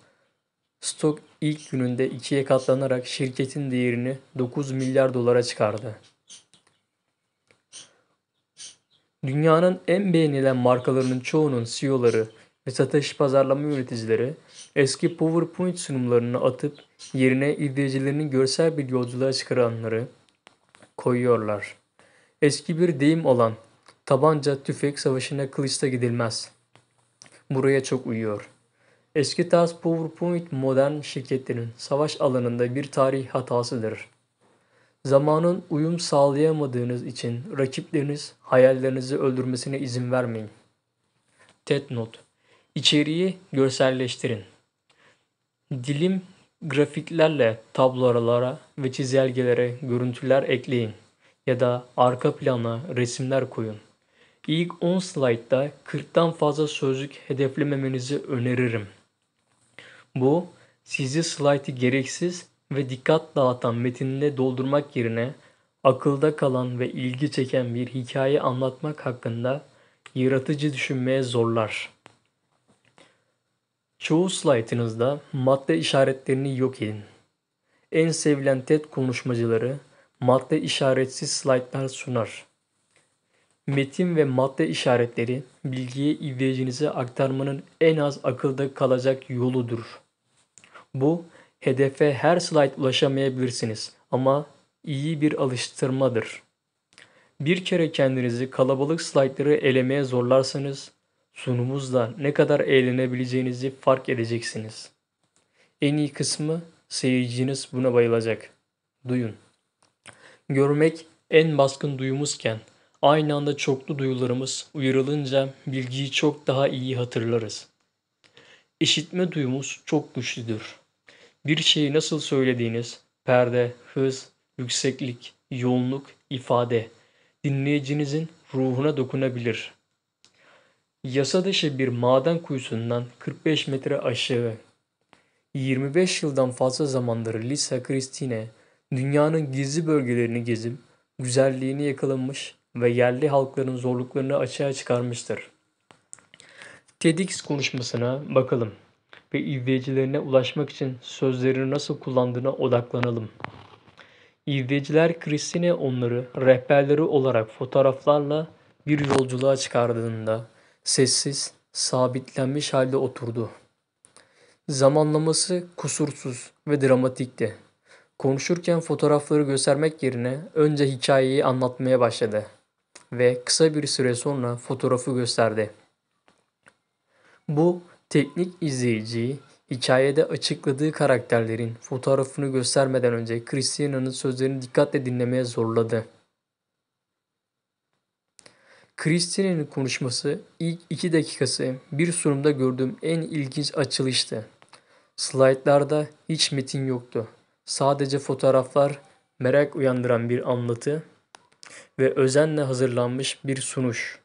stok ilk gününde ikiye katlanarak şirketin değerini 9 milyar dolara çıkardı. Dünyanın en beğenilen markalarının çoğunun CEO'ları ve satış pazarlama yöneticileri eski PowerPoint sunumlarını atıp yerine izleyicilerinin görsel bir yolculuğa çıkaranları koyuyorlar. Eski bir deyim olan tabanca tüfek savaşına kılıçla gidilmez. Buraya çok uyuyor. Eski tarz PowerPoint modern şirketlerin savaş alanında bir tarih hatasıdır. Zamanın uyum sağlayamadığınız için rakipleriniz hayallerinizi öldürmesine izin vermeyin. TED Not İçeriği görselleştirin. Dilim grafiklerle tablolara ve çizelgelere görüntüler ekleyin ya da arka plana resimler koyun. İlk 10 slaytta 40'tan fazla sözlük hedeflememenizi öneririm. Bu sizi slaytı gereksiz ve dikkat dağıtan metinle doldurmak yerine akılda kalan ve ilgi çeken bir hikaye anlatmak hakkında yaratıcı düşünmeye zorlar. Çoğu slaytınızda madde işaretlerini yok edin. En sevilen TED konuşmacıları madde işaretsiz slaytlar sunar. Metin ve madde işaretleri bilgiyi izleyicinize aktarmanın en az akılda kalacak yoludur. Bu hedefe her slayt ulaşamayabilirsiniz ama iyi bir alıştırmadır. Bir kere kendinizi kalabalık slaytları elemeye zorlarsanız sunumuzla ne kadar eğlenebileceğinizi fark edeceksiniz. En iyi kısmı seyirciniz buna bayılacak. Duyun. Görmek en baskın duyumuzken aynı anda çoklu duyularımız uyarılınca bilgiyi çok daha iyi hatırlarız. İşitme duyumuz çok güçlüdür. Bir şeyi nasıl söylediğiniz, perde, hız, yükseklik, yoğunluk, ifade dinleyicinizin ruhuna dokunabilir. Yasa dışı bir maden kuyusundan 45 metre aşağı 25 yıldan fazla zamandır Lisa Christine dünyanın gizli bölgelerini gezip güzelliğini yakalamış ve yerli halkların zorluklarını açığa çıkarmıştır. TEDx konuşmasına bakalım ve izleyicilerine ulaşmak için sözlerini nasıl kullandığına odaklanalım. İzleyiciler Christine onları rehberleri olarak fotoğraflarla bir yolculuğa çıkardığında sessiz, sabitlenmiş halde oturdu. Zamanlaması kusursuz ve dramatikti. Konuşurken fotoğrafları göstermek yerine önce hikayeyi anlatmaya başladı ve kısa bir süre sonra fotoğrafı gösterdi. Bu teknik izleyiciyi hikayede açıkladığı karakterlerin fotoğrafını göstermeden önce Christiana'nın sözlerini dikkatle dinlemeye zorladı. Christiana'nın konuşması ilk iki dakikası bir sunumda gördüğüm en ilginç açılıştı. Slaytlarda hiç metin yoktu. Sadece fotoğraflar, merak uyandıran bir anlatı ve özenle hazırlanmış bir sunuş.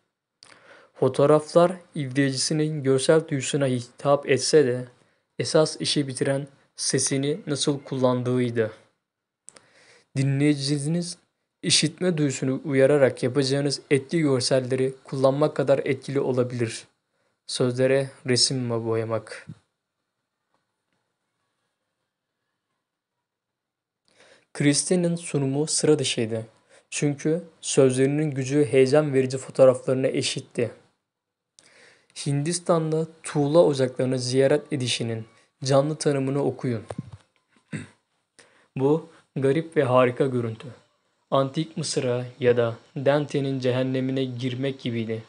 Fotoğraflar izleyicisinin görsel duyusuna hitap etse de esas işi bitiren sesini nasıl kullandığıydı. Dinleyiciniz işitme duyusunu uyararak yapacağınız etki görselleri kullanmak kadar etkili olabilir. Sözlere resim boyamak. Kristin'in sunumu sıra dışıydı. Çünkü sözlerinin gücü heyecan verici fotoğraflarına eşitti. Hindistan'da tuğla ocaklarını ziyaret edişinin canlı tanımını okuyun. Bu garip ve harika görüntü. Antik Mısır'a ya da Dante'nin cehennemine girmek gibiydi.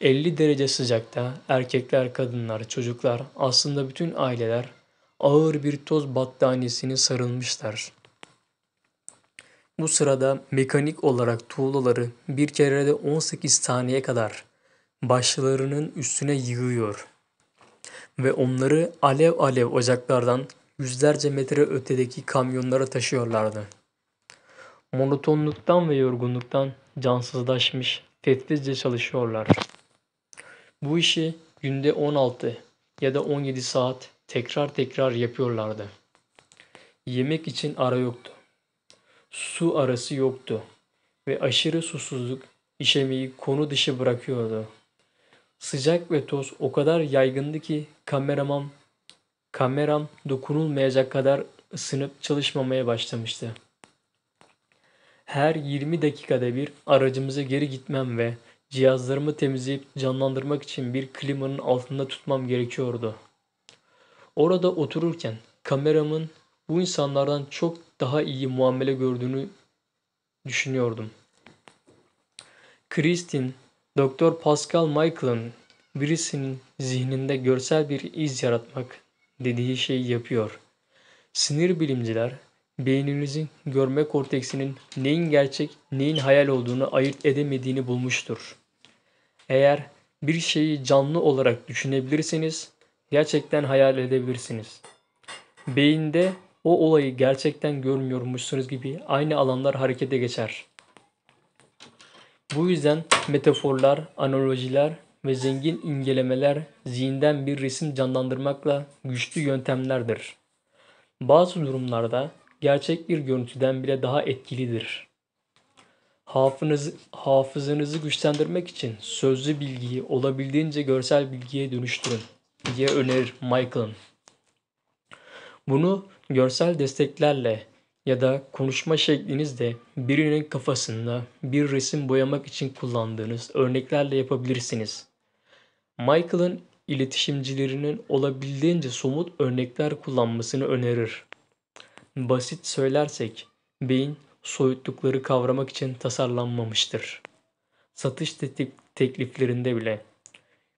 50 derece sıcakta erkekler, kadınlar, çocuklar, aslında bütün aileler ağır bir toz battaniyesini sarılmışlar. Bu sırada mekanik olarak tuğlaları bir kerede 18 taneye kadar başlarının üstüne yığıyor ve onları alev alev ocaklardan yüzlerce metre ötedeki kamyonlara taşıyorlardı. Monotonluktan ve yorgunluktan cansızlaşmış, tetsizce çalışıyorlar. Bu işi günde 16 ya da 17 saat tekrar tekrar yapıyorlardı. Yemek için ara yoktu. Su arası yoktu ve aşırı susuzluk işemeyi konu dışı bırakıyordu. Sıcak ve toz o kadar yaygındı ki kameraman kameram dokunulmayacak kadar ısınıp çalışmamaya başlamıştı. Her 20 dakikada bir aracımıza geri gitmem ve cihazlarımı temizleyip canlandırmak için bir klimanın altında tutmam gerekiyordu. Orada otururken kameramın bu insanlardan çok daha iyi muamele gördüğünü düşünüyordum. Kristin, Doktor Pascal Michael'ın birisinin zihninde görsel bir iz yaratmak dediği şeyi yapıyor. Sinir bilimciler beyninizin görme korteksinin neyin gerçek, neyin hayal olduğunu ayırt edemediğini bulmuştur. Eğer bir şeyi canlı olarak düşünebilirseniz gerçekten hayal edebilirsiniz. Beyinde o olayı gerçekten görmüyormuşsunuz gibi aynı alanlar harekete geçer. Bu yüzden metaforlar, analojiler ve zengin imgelemeler zihinden bir resim canlandırmakla güçlü yöntemlerdir. Bazı durumlarda gerçek bir görüntüden bile daha etkilidir. Hafınız, hafızanızı güçlendirmek için sözlü bilgiyi olabildiğince görsel bilgiye dönüştürün diye önerir Michael'ın. Bunu görsel desteklerle ya da konuşma şeklinizde birinin kafasında bir resim boyamak için kullandığınız örneklerle yapabilirsiniz. Michael'ın iletişimcilerinin olabildiğince somut örnekler kullanmasını önerir. Basit söylersek, beyin soyutlukları kavramak için tasarlanmamıştır. Satış tekliflerinde bile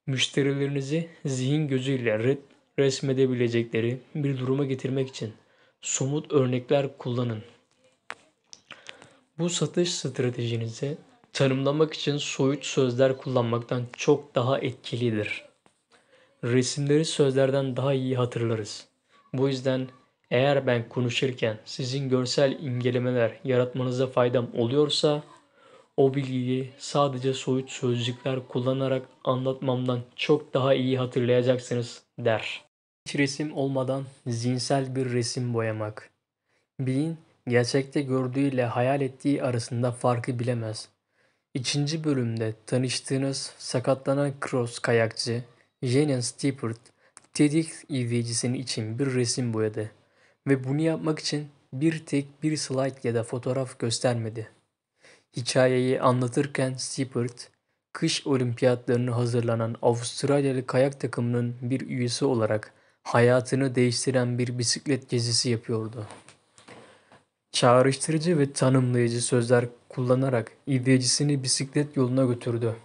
müşterilerinizi zihin gözüyle resmedebilecekleri bir duruma getirmek için somut örnekler kullanın. Bu satış stratejinizi tanımlamak için soyut sözler kullanmaktan çok daha etkilidir. Resimleri sözlerden daha iyi hatırlarız. Bu yüzden eğer ben konuşurken sizin görsel imgelemeler yaratmanıza faydam oluyorsa o bilgiyi sadece soyut sözcükler kullanarak anlatmamdan çok daha iyi hatırlayacaksınız der. Hiç resim olmadan zihinsel bir resim boyamak. Beyin gerçekte gördüğüyle hayal ettiği arasında farkı bilemez. İkinci bölümde tanıştığınız sakatlanan cross kayakçı Jenen Steepert, TEDx izleyicisinin için bir resim boyadı ve bunu yapmak için bir tek bir slide ya da fotoğraf göstermedi. Hikayeyi anlatırken Steepert, kış olimpiyatlarını hazırlanan Avustralyalı kayak takımının bir üyesi olarak hayatını değiştiren bir bisiklet gezisi yapıyordu. Çağrıştırıcı ve tanımlayıcı sözler kullanarak izleyicisini bisiklet yoluna götürdü.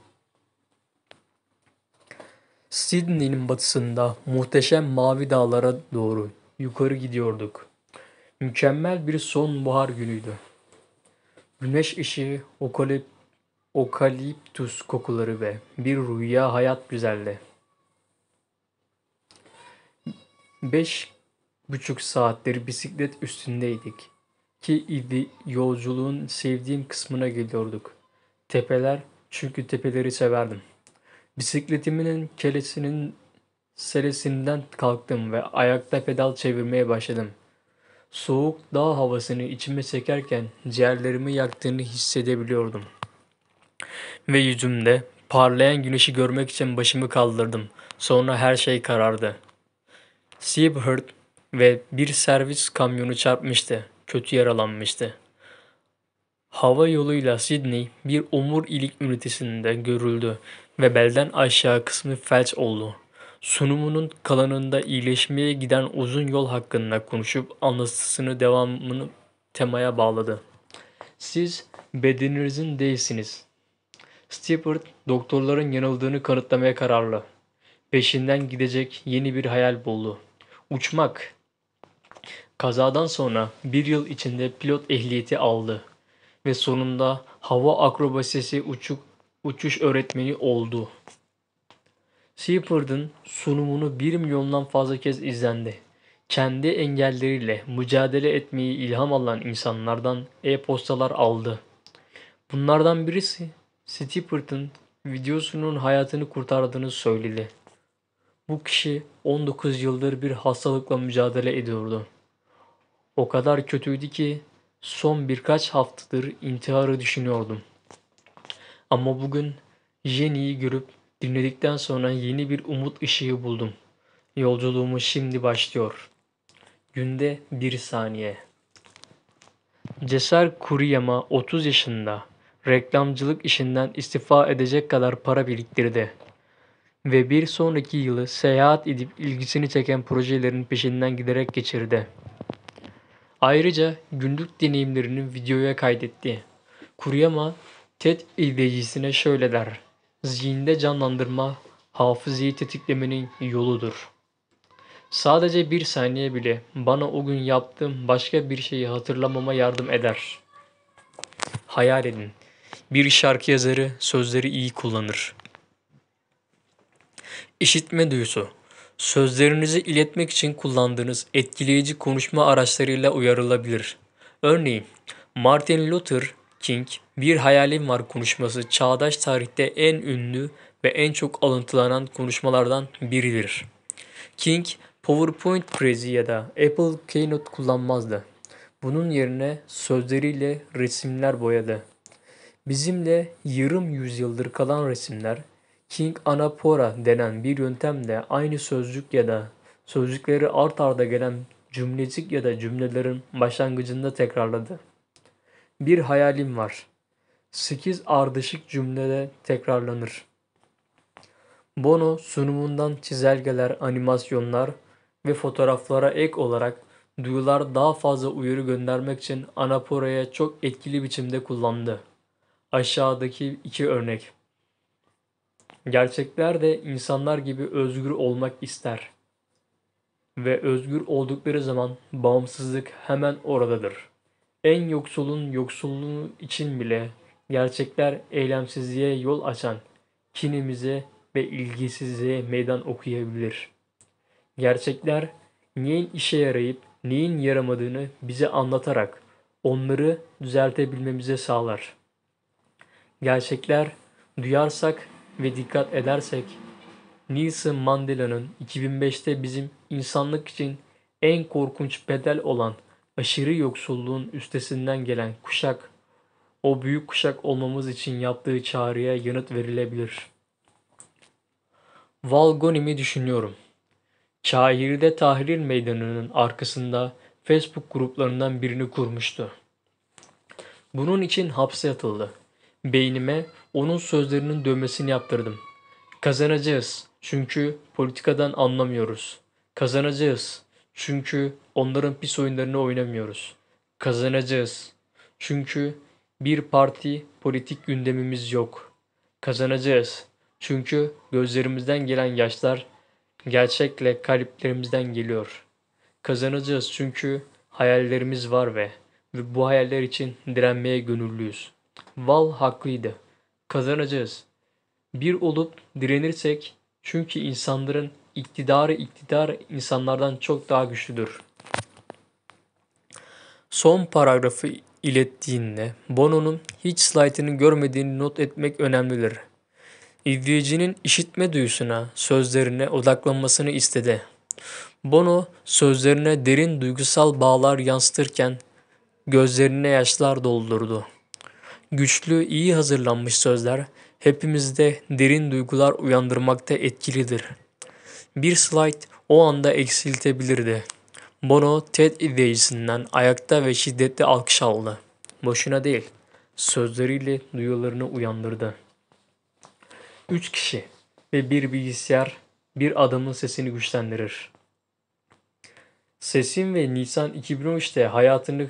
Sydney'nin batısında muhteşem mavi dağlara doğru yukarı gidiyorduk. Mükemmel bir sonbahar günüydü. Güneş ışığı, okalip, okaliptus kokuları ve bir rüya hayat güzeldi. Beş buçuk saattir bisiklet üstündeydik ki yolculuğun sevdiğim kısmına geliyorduk. Tepeler çünkü tepeleri severdim. Bisikletimin kelesinin selesinden kalktım ve ayakta pedal çevirmeye başladım. Soğuk dağ havasını içime çekerken ciğerlerimi yaktığını hissedebiliyordum. Ve yüzümde parlayan güneşi görmek için başımı kaldırdım. Sonra her şey karardı. Seabird ve bir servis kamyonu çarpmıştı. Kötü yaralanmıştı. Hava yoluyla Sydney bir omurilik ünitesinde görüldü ve belden aşağı kısmı felç oldu. Sunumunun kalanında iyileşmeye giden uzun yol hakkında konuşup anlatısını devamını temaya bağladı. Siz bedeninizin değilsiniz. Stewart doktorların yanıldığını kanıtlamaya kararlı. Peşinden gidecek yeni bir hayal buldu. Uçmak. Kazadan sonra bir yıl içinde pilot ehliyeti aldı ve sonunda hava akrobasisi uçuk, uçuş öğretmeni oldu. Shepard'ın sunumunu bir milyondan fazla kez izlendi. Kendi engelleriyle mücadele etmeyi ilham alan insanlardan e-postalar aldı. Bunlardan birisi Shepard'ın videosunun hayatını kurtardığını söyledi. Bu kişi 19 yıldır bir hastalıkla mücadele ediyordu. O kadar kötüydü ki son birkaç haftadır intiharı düşünüyordum. Ama bugün Jenny'yi görüp dinledikten sonra yeni bir umut ışığı buldum. Yolculuğumuz şimdi başlıyor. Günde bir saniye. Cesar Kuriyama 30 yaşında reklamcılık işinden istifa edecek kadar para biriktirdi ve bir sonraki yılı seyahat edip ilgisini çeken projelerin peşinden giderek geçirdi. Ayrıca günlük deneyimlerini videoya kaydetti. Kuriyama TED izleyicisine şöyle der. Zihinde canlandırma hafızayı tetiklemenin yoludur. Sadece bir saniye bile bana o gün yaptığım başka bir şeyi hatırlamama yardım eder. Hayal edin. Bir şarkı yazarı sözleri iyi kullanır. İşitme duyusu. Sözlerinizi iletmek için kullandığınız etkileyici konuşma araçlarıyla uyarılabilir. Örneğin Martin Luther King Bir Hayalim Var konuşması çağdaş tarihte en ünlü ve en çok alıntılanan konuşmalardan biridir. King PowerPoint Prezi ya da Apple Keynote kullanmazdı. Bunun yerine sözleriyle resimler boyadı. Bizimle yarım yüzyıldır kalan resimler King Anapora denen bir yöntemle aynı sözcük ya da sözcükleri art arda gelen cümlecik ya da cümlelerin başlangıcında tekrarladı. Bir hayalim var. Sekiz ardışık cümlede tekrarlanır. Bono sunumundan çizelgeler, animasyonlar ve fotoğraflara ek olarak duyular daha fazla uyarı göndermek için anaporaya çok etkili biçimde kullandı. Aşağıdaki iki örnek. Gerçekler de insanlar gibi özgür olmak ister. Ve özgür oldukları zaman bağımsızlık hemen oradadır. En yoksulun yoksulluğu için bile gerçekler eylemsizliğe yol açan kinimize ve ilgisizliğe meydan okuyabilir. Gerçekler neyin işe yarayıp neyin yaramadığını bize anlatarak onları düzeltebilmemize sağlar. Gerçekler duyarsak ve dikkat edersek Nelson Mandela'nın 2005'te bizim insanlık için en korkunç bedel olan aşırı yoksulluğun üstesinden gelen kuşak, o büyük kuşak olmamız için yaptığı çağrıya yanıt verilebilir. Valgonim'i düşünüyorum. Çahir'de Tahrir Meydanı'nın arkasında Facebook gruplarından birini kurmuştu. Bunun için hapse atıldı. Beynime onun sözlerinin dönmesini yaptırdım. Kazanacağız çünkü politikadan anlamıyoruz. Kazanacağız çünkü onların pis oyunlarını oynamıyoruz. Kazanacağız çünkü bir parti politik gündemimiz yok. Kazanacağız çünkü gözlerimizden gelen yaşlar gerçekle kalplerimizden geliyor. Kazanacağız çünkü hayallerimiz var ve ve bu hayaller için direnmeye gönüllüyüz. Val haklıydı. Kazanacağız. Bir olup direnirsek çünkü insanların iktidarı iktidar insanlardan çok daha güçlüdür. Son paragrafı ilettiğinde Bono'nun hiç slaytını görmediğini not etmek önemlidir. İzleyicinin işitme duyusuna, sözlerine odaklanmasını istedi. Bono sözlerine derin duygusal bağlar yansıtırken gözlerine yaşlar doldurdu. Güçlü, iyi hazırlanmış sözler hepimizde derin duygular uyandırmakta etkilidir. Bir slide o anda eksiltebilirdi. Bono TED izleyicisinden ayakta ve şiddetli alkış aldı. Boşuna değil, sözleriyle duyularını uyandırdı. Üç kişi ve bir bilgisayar bir adamın sesini güçlendirir. Sesim ve Nisan 2013'te hayatını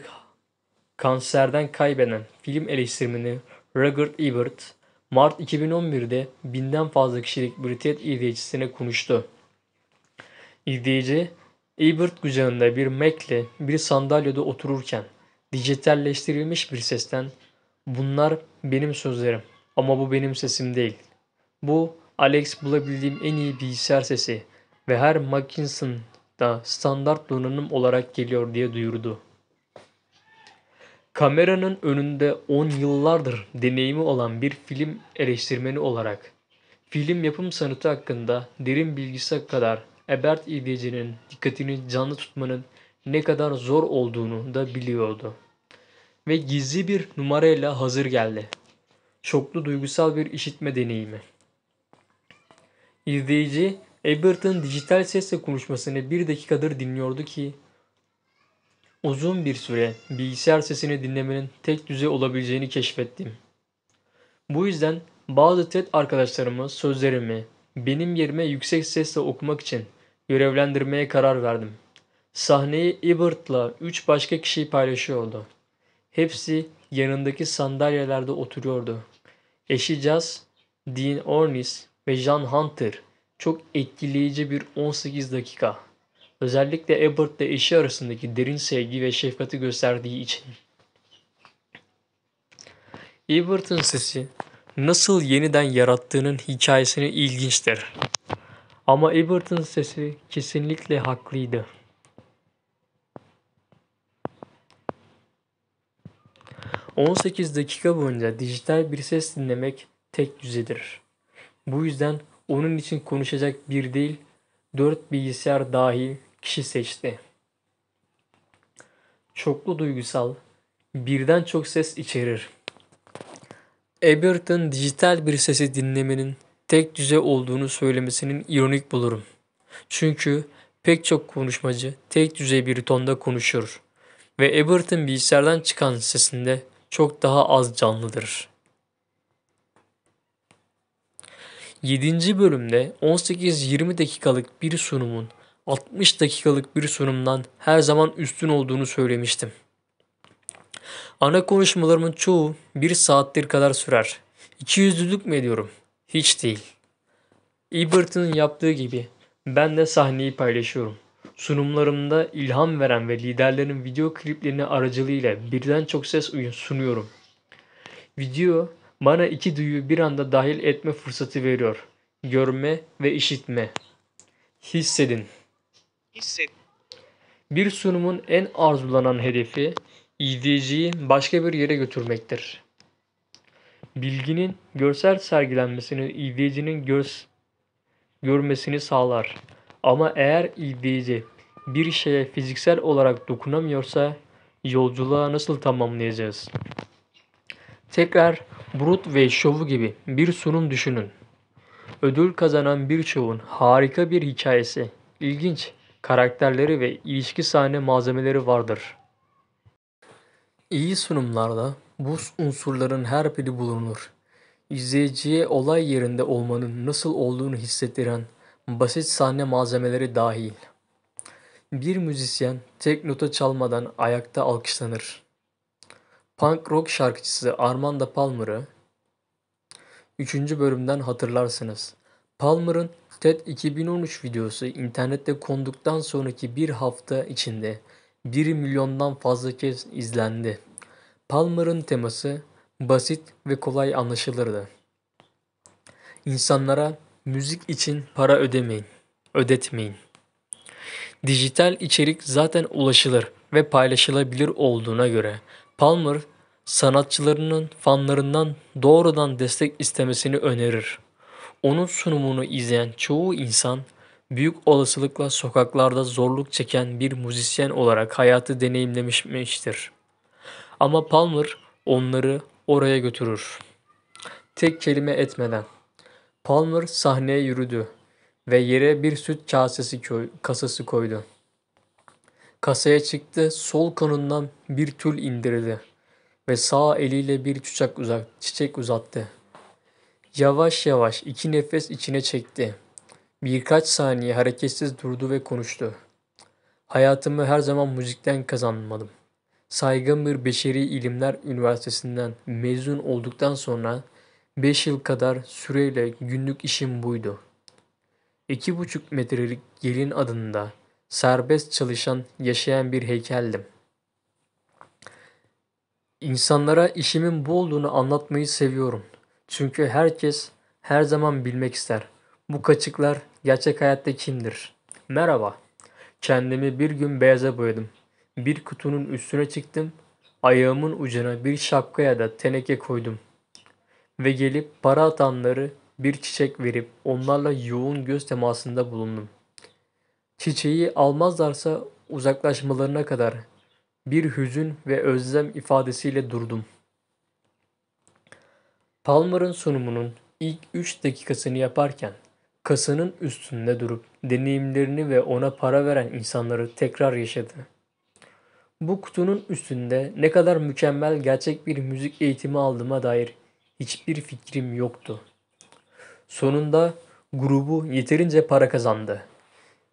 kanserden kaybeden film eleştirmeni Roger Ebert, Mart 2011'de binden fazla kişilik bir TED izleyicisine konuştu. İzleyici, Ebert kucağında bir Mac'le bir sandalyede otururken dijitalleştirilmiş bir sesten ''Bunlar benim sözlerim ama bu benim sesim değil. Bu Alex bulabildiğim en iyi bilgisayar sesi ve her Macintosh'da standart donanım olarak geliyor.'' diye duyurdu. Kameranın önünde 10 yıllardır deneyimi olan bir film eleştirmeni olarak film yapım sanatı hakkında derin bilgisi kadar Ebert izleyicinin dikkatini canlı tutmanın ne kadar zor olduğunu da biliyordu. Ve gizli bir numarayla hazır geldi. Çoklu duygusal bir işitme deneyimi. İzleyici Ebert'ın dijital sesle konuşmasını bir dakikadır dinliyordu ki Uzun bir süre bilgisayar sesini dinlemenin tek düzey olabileceğini keşfettim. Bu yüzden bazı TED arkadaşlarımı sözlerimi benim yerime yüksek sesle okumak için görevlendirmeye karar verdim. Sahneyi Ebert'la üç başka kişiyi paylaşıyordu. Hepsi yanındaki sandalyelerde oturuyordu. Eşi Jazz, Dean Ornish ve John Hunter çok etkileyici bir 18 dakika. Özellikle Ebert ile eşi arasındaki derin sevgi ve şefkati gösterdiği için. Ebert'ın sesi nasıl yeniden yarattığının hikayesine ilginçtir. Ama Ebert'ın sesi kesinlikle haklıydı. ...18 dakika boyunca dijital bir ses dinlemek tek düzedir. Bu yüzden onun için konuşacak bir değil, dört bilgisayar dahil kişi seçti. Çoklu duygusal, birden çok ses içerir. Ebert'ın dijital bir sesi dinlemenin tek düze olduğunu söylemesinin ironik bulurum. Çünkü pek çok konuşmacı tek düze bir tonda konuşur ve Ebert'ın bilgisayardan çıkan sesinde çok daha az canlıdır. 7. bölümde 18-20 dakikalık bir sunumun 60 dakikalık bir sunumdan her zaman üstün olduğunu söylemiştim. Ana konuşmalarımın çoğu bir saattir kadar sürer. İki yüzlülük mü ediyorum? Hiç değil. Ebert'ın yaptığı gibi ben de sahneyi paylaşıyorum. Sunumlarımda ilham veren ve liderlerin video kliplerini aracılığıyla birden çok ses sunuyorum. Video bana iki duyu bir anda dahil etme fırsatı veriyor. Görme ve işitme. Hissedin. Hissedin. Bir sunumun en arzulanan hedefi izleyiciyi başka bir yere götürmektir. Bilginin görsel sergilenmesini izleyicinin göz görmesini sağlar. Ama eğer izleyici bir şeye fiziksel olarak dokunamıyorsa yolculuğa nasıl tamamlayacağız? Tekrar Broadway şovu gibi bir sunum düşünün. Ödül kazanan bir şovun harika bir hikayesi, ilginç karakterleri ve ilişki sahne malzemeleri vardır. İyi sunumlarda bu unsurların her biri bulunur. İzleyiciye olay yerinde olmanın nasıl olduğunu hissettiren basit sahne malzemeleri dahil. Bir müzisyen tek nota çalmadan ayakta alkışlanır. Punk rock şarkıcısı Armando Palmer'ı 3. bölümden hatırlarsınız. Palmer'ın TED 2013 videosu internette konduktan sonraki bir hafta içinde 1 milyondan fazla kez izlendi. Palmer'ın teması basit ve kolay anlaşılırdı. İnsanlara müzik için para ödemeyin, ödetmeyin. Dijital içerik zaten ulaşılır ve paylaşılabilir olduğuna göre Palmer sanatçılarının fanlarından doğrudan destek istemesini önerir. Onun sunumunu izleyen çoğu insan büyük olasılıkla sokaklarda zorluk çeken bir müzisyen olarak hayatı deneyimlemiştir. Ama Palmer onları oraya götürür. Tek kelime etmeden. Palmer sahneye yürüdü ve yere bir süt kasesi koy kasası koydu. Kasaya çıktı, sol kanından bir tül indirdi ve sağ eliyle bir çiçek, uzak, çiçek uzattı. Yavaş yavaş iki nefes içine çekti. Birkaç saniye hareketsiz durdu ve konuştu. Hayatımı her zaman müzikten kazanmadım. Saygın bir Beşeri İlimler Üniversitesi'nden mezun olduktan sonra 5 yıl kadar süreyle günlük işim buydu. 2,5 metrelik gelin adında serbest çalışan yaşayan bir heykeldim. İnsanlara işimin bu olduğunu anlatmayı seviyorum. Çünkü herkes her zaman bilmek ister. Bu kaçıklar gerçek hayatta kimdir? Merhaba. Kendimi bir gün beyaza boyadım. Bir kutunun üstüne çıktım. Ayağımın ucuna bir şapka ya da teneke koydum. Ve gelip para atanları bir çiçek verip onlarla yoğun göz temasında bulundum. Çiçeği almazlarsa uzaklaşmalarına kadar bir hüzün ve özlem ifadesiyle durdum. Palmer'ın sunumunun ilk 3 dakikasını yaparken kasanın üstünde durup deneyimlerini ve ona para veren insanları tekrar yaşadı. Bu kutunun üstünde ne kadar mükemmel gerçek bir müzik eğitimi aldığıma dair hiçbir fikrim yoktu. Sonunda grubu yeterince para kazandı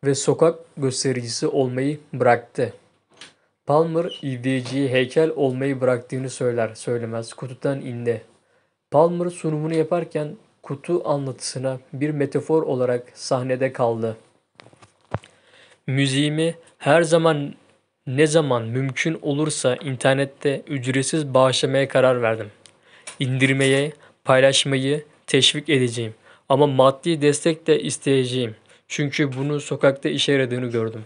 ve sokak göstericisi olmayı bıraktı. Palmer izleyiciye heykel olmayı bıraktığını söyler söylemez kutudan indi. Palmer sunumunu yaparken kutu anlatısına bir metafor olarak sahnede kaldı. Müziğimi her zaman ne zaman mümkün olursa internette ücretsiz bağışlamaya karar verdim. İndirmeye, paylaşmayı teşvik edeceğim. Ama maddi destek de isteyeceğim. Çünkü bunu sokakta işe yaradığını gördüm.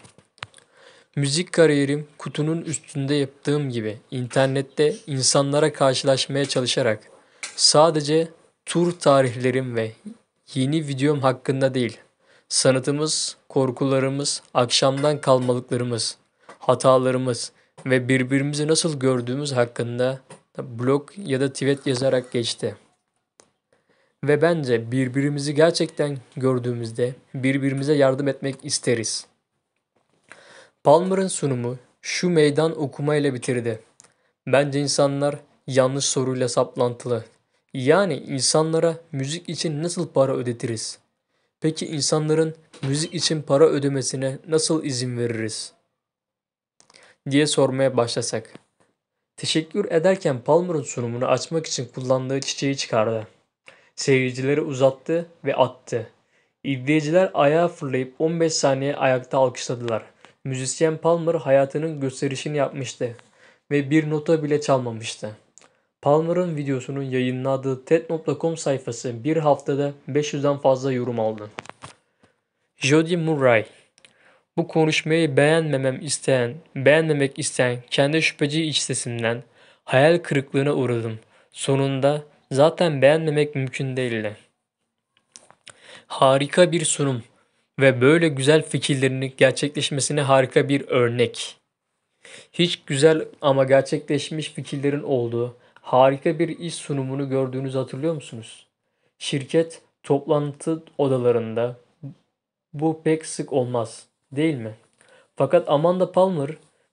Müzik kariyerim kutunun üstünde yaptığım gibi internette insanlara karşılaşmaya çalışarak sadece tur tarihlerim ve yeni videom hakkında değil, sanatımız, korkularımız, akşamdan kalmalıklarımız, hatalarımız ve birbirimizi nasıl gördüğümüz hakkında blog ya da tweet yazarak geçti. Ve bence birbirimizi gerçekten gördüğümüzde birbirimize yardım etmek isteriz. Palmer'ın sunumu şu meydan okumayla bitirdi. Bence insanlar yanlış soruyla saplantılı. Yani insanlara müzik için nasıl para ödetiriz? Peki insanların müzik için para ödemesine nasıl izin veririz? Diye sormaya başlasak. Teşekkür ederken Palmer'ın sunumunu açmak için kullandığı çiçeği çıkardı. Seyircileri uzattı ve attı. İzleyiciler ayağa fırlayıp 15 saniye ayakta alkışladılar. Müzisyen Palmer hayatının gösterişini yapmıştı ve bir nota bile çalmamıştı. Palmer'ın videosunun yayınladığı TED.com sayfası bir haftada 500'den fazla yorum aldı. Jody Murray Bu konuşmayı beğenmemem isteyen, beğenmemek isteyen kendi şüpheci iç sesimden hayal kırıklığına uğradım. Sonunda zaten beğenmemek mümkün değildi. Harika bir sunum ve böyle güzel fikirlerini gerçekleşmesine harika bir örnek. Hiç güzel ama gerçekleşmiş fikirlerin olduğu harika bir iş sunumunu gördüğünüzü hatırlıyor musunuz? Şirket toplantı odalarında bu pek sık olmaz, değil mi? Fakat Amanda Palmer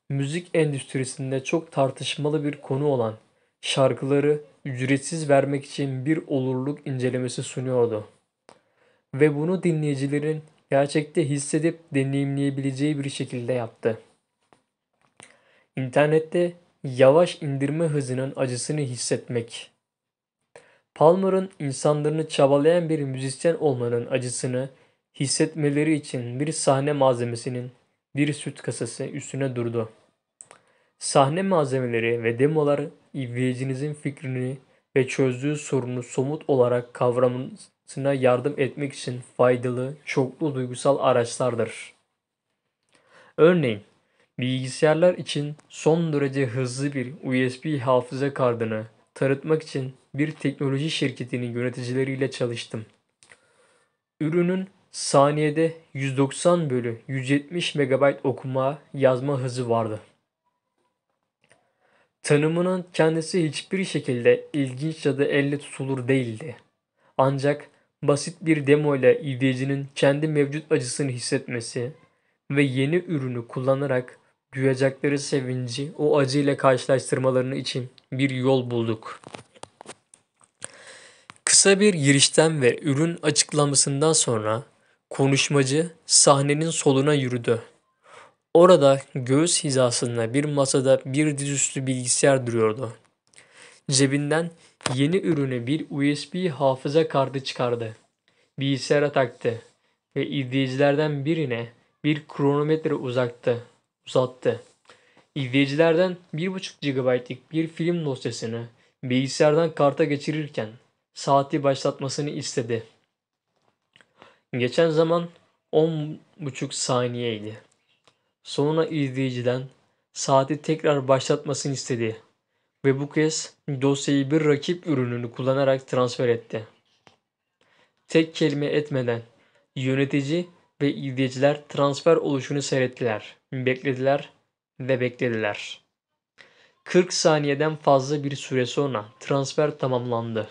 müzik endüstrisinde çok tartışmalı bir konu olan şarkıları ücretsiz vermek için bir olurluk incelemesi sunuyordu. Ve bunu dinleyicilerin gerçekte hissedip deneyimleyebileceği bir şekilde yaptı. İnternette yavaş indirme hızının acısını hissetmek. Palmer'ın insanlarını çabalayan bir müzisyen olmanın acısını hissetmeleri için bir sahne malzemesinin bir süt kasası üstüne durdu. Sahne malzemeleri ve demolar izleyicinizin fikrini ve çözdüğü sorunu somut olarak kavramasına yardım etmek için faydalı çoklu duygusal araçlardır. Örneğin bilgisayarlar için son derece hızlı bir USB hafıza kartını tanıtmak için bir teknoloji şirketinin yöneticileriyle çalıştım. Ürünün saniyede 190 bölü 170 MB okuma yazma hızı vardı. Tanımının kendisi hiçbir şekilde ilginç ya da elle tutulur değildi. Ancak basit bir demo ile izleyicinin kendi mevcut acısını hissetmesi ve yeni ürünü kullanarak duyacakları sevinci o acıyla karşılaştırmalarını için bir yol bulduk. Kısa bir girişten ve ürün açıklamasından sonra konuşmacı sahnenin soluna yürüdü. Orada göğüs hizasında bir masada bir dizüstü bilgisayar duruyordu. Cebinden yeni ürünü bir USB hafıza kartı çıkardı. Bilgisayara taktı ve izleyicilerden birine bir kronometre uzaktı, uzattı. İzleyicilerden 1.5 GB'lik bir film dosyasını bilgisayardan karta geçirirken saati başlatmasını istedi. Geçen zaman 10.5 saniyeydi. Sonra izleyiciden saati tekrar başlatmasını istedi ve bu kez dosyayı bir rakip ürününü kullanarak transfer etti. Tek kelime etmeden yönetici ve izleyiciler transfer oluşunu seyrettiler, beklediler ve beklediler. 40 saniyeden fazla bir süre sonra transfer tamamlandı.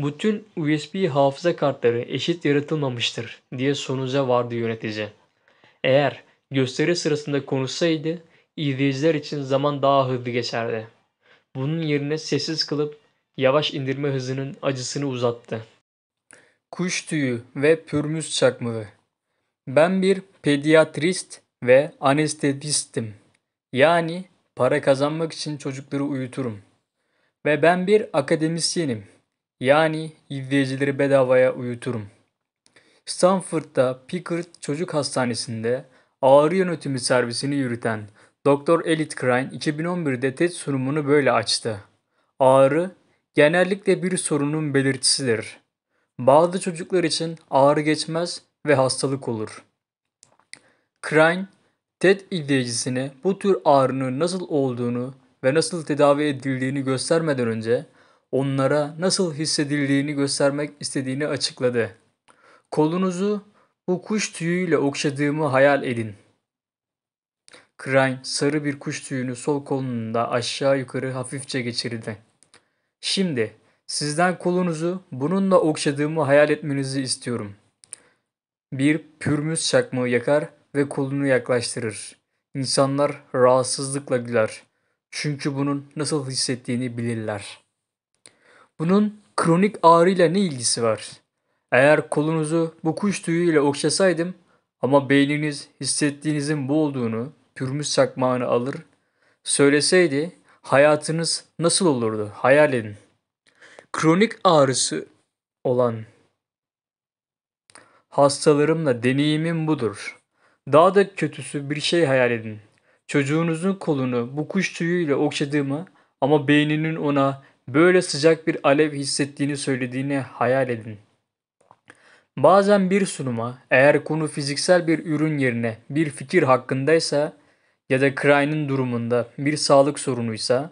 Bütün USB hafıza kartları eşit yaratılmamıştır diye sonuca vardı yönetici. Eğer gösteri sırasında konuşsaydı izleyiciler için zaman daha hızlı geçerdi. Bunun yerine sessiz kılıp yavaş indirme hızının acısını uzattı. Kuş tüyü ve pürmüz çakmağı. Ben bir pediatrist ve anestezistim. Yani para kazanmak için çocukları uyuturum. Ve ben bir akademisyenim. Yani izleyicileri bedavaya uyuturum. Stanford'da Pickard Çocuk Hastanesi'nde ağrı yönetimi servisini yürüten Dr. Elliot Crane 2011'de TED sunumunu böyle açtı. Ağrı genellikle bir sorunun belirtisidir. Bazı çocuklar için ağrı geçmez ve hastalık olur. Crane, TED izleyicisine bu tür ağrının nasıl olduğunu ve nasıl tedavi edildiğini göstermeden önce onlara nasıl hissedildiğini göstermek istediğini açıkladı. Kolunuzu bu kuş tüyüyle okşadığımı hayal edin. Crane sarı bir kuş tüyünü sol kolunda aşağı yukarı hafifçe geçirdi. Şimdi sizden kolunuzu bununla okşadığımı hayal etmenizi istiyorum. Bir pürmüz çakmağı yakar ve kolunu yaklaştırır. İnsanlar rahatsızlıkla güler. Çünkü bunun nasıl hissettiğini bilirler. Bunun kronik ağrıyla ne ilgisi var? Eğer kolunuzu bu kuş tüyüyle okşasaydım ama beyniniz hissettiğinizin bu olduğunu pürmüz çakmağını alır, söyleseydi hayatınız nasıl olurdu? Hayal edin. Kronik ağrısı olan hastalarımla deneyimim budur. Daha da kötüsü bir şey hayal edin. Çocuğunuzun kolunu bu kuş tüyüyle okşadığımı ama beyninin ona böyle sıcak bir alev hissettiğini söylediğini hayal edin. Bazen bir sunuma eğer konu fiziksel bir ürün yerine bir fikir hakkındaysa ya da Crane'in durumunda bir sağlık sorunuysa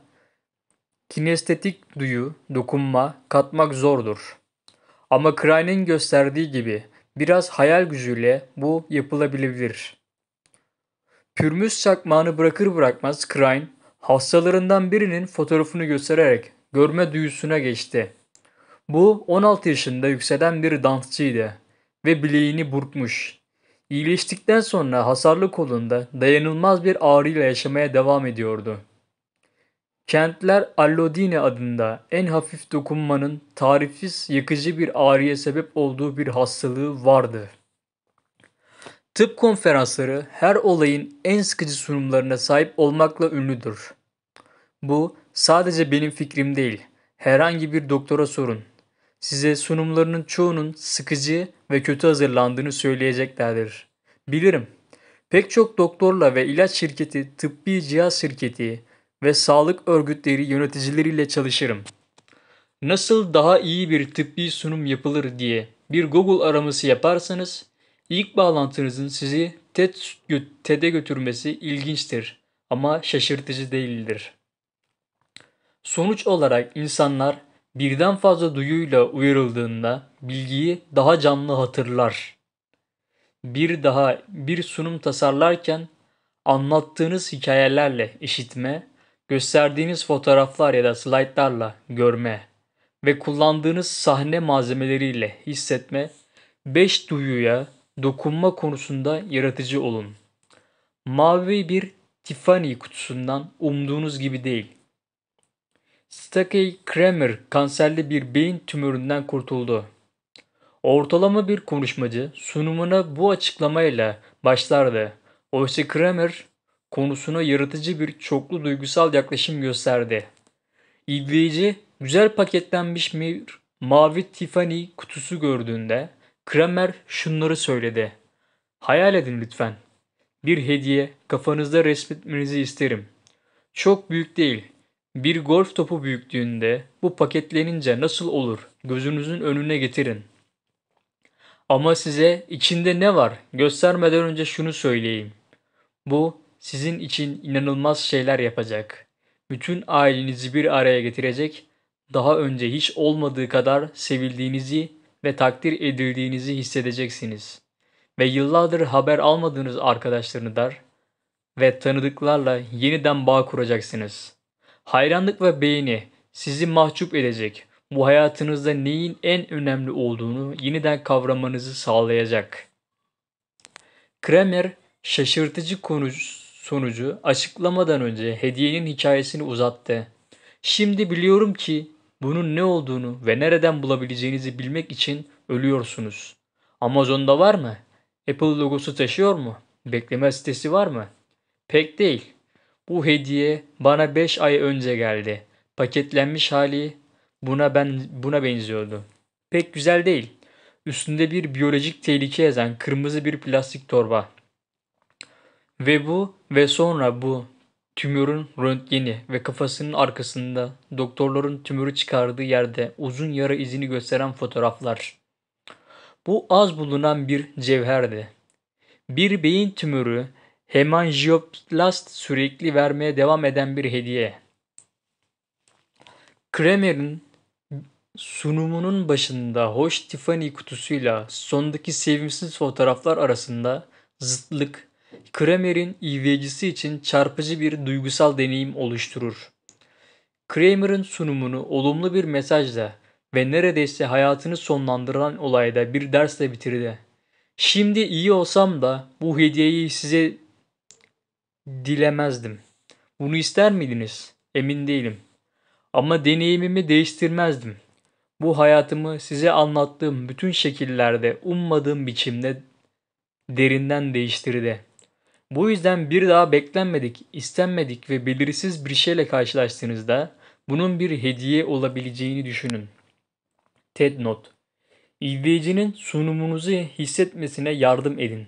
kinestetik duyu, dokunma katmak zordur. Ama Crane'in gösterdiği gibi biraz hayal gücüyle bu yapılabilir. Pürmüz çakmağını bırakır bırakmaz Crane hastalarından birinin fotoğrafını göstererek görme duyusuna geçti. Bu 16 yaşında yükselen bir dansçıydı ve bileğini burkmuş. İyileştikten sonra hasarlı kolunda dayanılmaz bir ağrıyla yaşamaya devam ediyordu. Kentler Allodine adında en hafif dokunmanın tarifsiz yakıcı bir ağrıya sebep olduğu bir hastalığı vardı. Tıp konferansları her olayın en sıkıcı sunumlarına sahip olmakla ünlüdür. Bu sadece benim fikrim değil. Herhangi bir doktora sorun. Size sunumlarının çoğunun sıkıcı ve kötü hazırlandığını söyleyeceklerdir. Bilirim. Pek çok doktorla ve ilaç şirketi, tıbbi cihaz şirketi ve sağlık örgütleri yöneticileriyle çalışırım. Nasıl daha iyi bir tıbbi sunum yapılır diye bir Google araması yaparsanız ilk bağlantınızın sizi TED, TED'e götürmesi ilginçtir ama şaşırtıcı değildir. Sonuç olarak insanlar birden fazla duyuyla uyarıldığında bilgiyi daha canlı hatırlar. Bir daha bir sunum tasarlarken anlattığınız hikayelerle işitme, gösterdiğiniz fotoğraflar ya da slaytlarla görme ve kullandığınız sahne malzemeleriyle hissetme, 5 duyuya dokunma konusunda yaratıcı olun. Mavi bir Tiffany kutusundan umduğunuz gibi değil. Stacey Kramer kanserli bir beyin tümöründen kurtuldu. Ortalama bir konuşmacı sunumuna bu açıklamayla başlardı. Oysa Kramer konusuna yaratıcı bir çoklu duygusal yaklaşım gösterdi. İzleyici güzel paketlenmiş bir mavi Tiffany kutusu gördüğünde Kramer şunları söyledi. Hayal edin lütfen. Bir hediye kafanızda resmetmenizi isterim. Çok büyük değil bir golf topu büyüklüğünde bu paketlenince nasıl olur gözünüzün önüne getirin. Ama size içinde ne var göstermeden önce şunu söyleyeyim. Bu sizin için inanılmaz şeyler yapacak. Bütün ailenizi bir araya getirecek, daha önce hiç olmadığı kadar sevildiğinizi ve takdir edildiğinizi hissedeceksiniz. Ve yıllardır haber almadığınız arkadaşlarınızla ve tanıdıklarla yeniden bağ kuracaksınız.'' Hayranlık ve beğeni sizi mahcup edecek. Bu hayatınızda neyin en önemli olduğunu yeniden kavramanızı sağlayacak. Kramer şaşırtıcı konu sonucu açıklamadan önce hediyenin hikayesini uzattı. Şimdi biliyorum ki bunun ne olduğunu ve nereden bulabileceğinizi bilmek için ölüyorsunuz. Amazon'da var mı? Apple logosu taşıyor mu? Bekleme sitesi var mı? Pek değil. Bu hediye bana 5 ay önce geldi. Paketlenmiş hali buna ben buna benziyordu. Pek güzel değil. Üstünde bir biyolojik tehlike yazan kırmızı bir plastik torba. Ve bu ve sonra bu tümörün röntgeni ve kafasının arkasında doktorların tümörü çıkardığı yerde uzun yara izini gösteren fotoğraflar. Bu az bulunan bir cevherdi. Bir beyin tümörü hemanjioplast sürekli vermeye devam eden bir hediye. Kramer'in sunumunun başında hoş Tiffany kutusuyla sondaki sevimsiz fotoğraflar arasında zıtlık Kramer'in ivecisi için çarpıcı bir duygusal deneyim oluşturur. Kramer'ın sunumunu olumlu bir mesajla ve neredeyse hayatını sonlandıran olayda bir dersle bitirdi. Şimdi iyi olsam da bu hediyeyi size dilemezdim. Bunu ister miydiniz? Emin değilim. Ama deneyimimi değiştirmezdim. Bu hayatımı size anlattığım bütün şekillerde ummadığım biçimde derinden değiştirdi. Bu yüzden bir daha beklenmedik, istenmedik ve belirsiz bir şeyle karşılaştığınızda bunun bir hediye olabileceğini düşünün. TED Not İzleyicinin sunumunuzu hissetmesine yardım edin.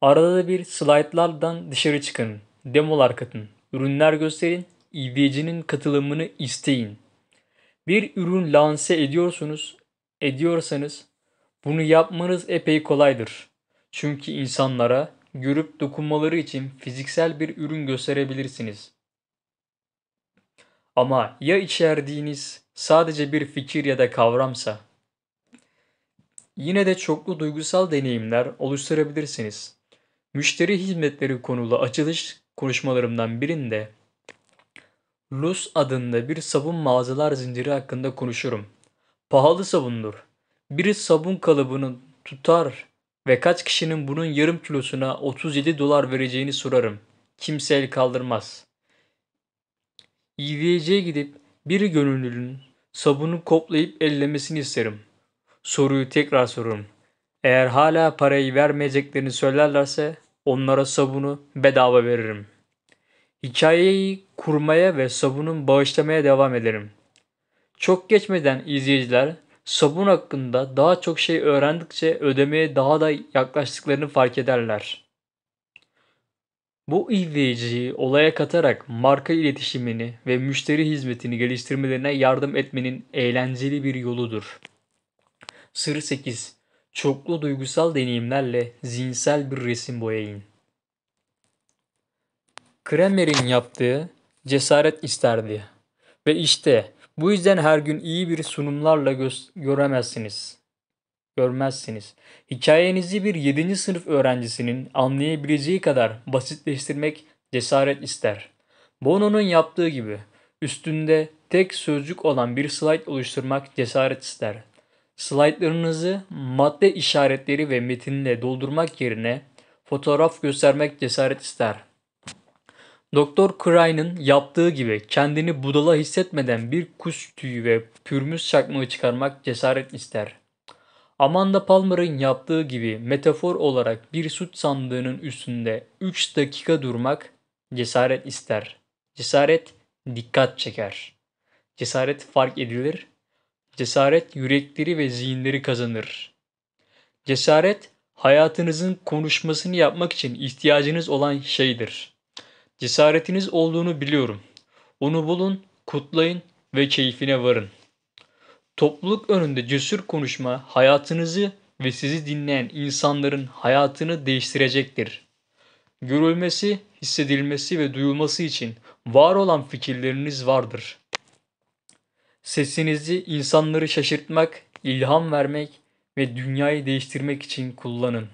Arada bir slaytlardan dışarı çıkın, demolar katın, ürünler gösterin, izleyicinin katılımını isteyin. Bir ürün lanse ediyorsunuz, ediyorsanız bunu yapmanız epey kolaydır. Çünkü insanlara görüp dokunmaları için fiziksel bir ürün gösterebilirsiniz. Ama ya içerdiğiniz sadece bir fikir ya da kavramsa? Yine de çoklu duygusal deneyimler oluşturabilirsiniz. Müşteri hizmetleri konulu açılış konuşmalarımdan birinde Luz adında bir sabun mağazalar zinciri hakkında konuşurum. Pahalı sabundur. Biri sabun kalıbını tutar ve kaç kişinin bunun yarım kilosuna 37 dolar vereceğini sorarım. Kimse el kaldırmaz. İVC'ye gidip bir gönüllünün sabunu koplayıp ellemesini isterim. Soruyu tekrar sorurum. Eğer hala parayı vermeyeceklerini söylerlerse onlara sabunu bedava veririm. Hikayeyi kurmaya ve sabunun bağışlamaya devam ederim. Çok geçmeden izleyiciler sabun hakkında daha çok şey öğrendikçe ödemeye daha da yaklaştıklarını fark ederler. Bu izleyiciyi olaya katarak marka iletişimini ve müşteri hizmetini geliştirmelerine yardım etmenin eğlenceli bir yoludur. Sır 8. Çoklu duygusal deneyimlerle zihinsel bir resim boyayın. Kramer'in yaptığı cesaret isterdi. Ve işte bu yüzden her gün iyi bir sunumlarla göremezsiniz. Görmezsiniz. Hikayenizi bir 7. sınıf öğrencisinin anlayabileceği kadar basitleştirmek cesaret ister. Bono'nun yaptığı gibi üstünde tek sözcük olan bir slide oluşturmak cesaret ister. Slaytlarınızı madde işaretleri ve metinle doldurmak yerine fotoğraf göstermek cesaret ister.'' Doktor Crane'ın yaptığı gibi kendini budala hissetmeden bir kuş tüyü ve pürmüz çakmağı çıkarmak cesaret ister. Amanda Palmer'ın yaptığı gibi metafor olarak bir süt sandığının üstünde 3 dakika durmak cesaret ister. Cesaret dikkat çeker. Cesaret fark edilir. Cesaret yürekleri ve zihinleri kazanır. Cesaret hayatınızın konuşmasını yapmak için ihtiyacınız olan şeydir. Cesaretiniz olduğunu biliyorum. Onu bulun, kutlayın ve keyfine varın. Topluluk önünde cesur konuşma hayatınızı ve sizi dinleyen insanların hayatını değiştirecektir. Görülmesi, hissedilmesi ve duyulması için var olan fikirleriniz vardır. Sesinizi insanları şaşırtmak, ilham vermek ve dünyayı değiştirmek için kullanın.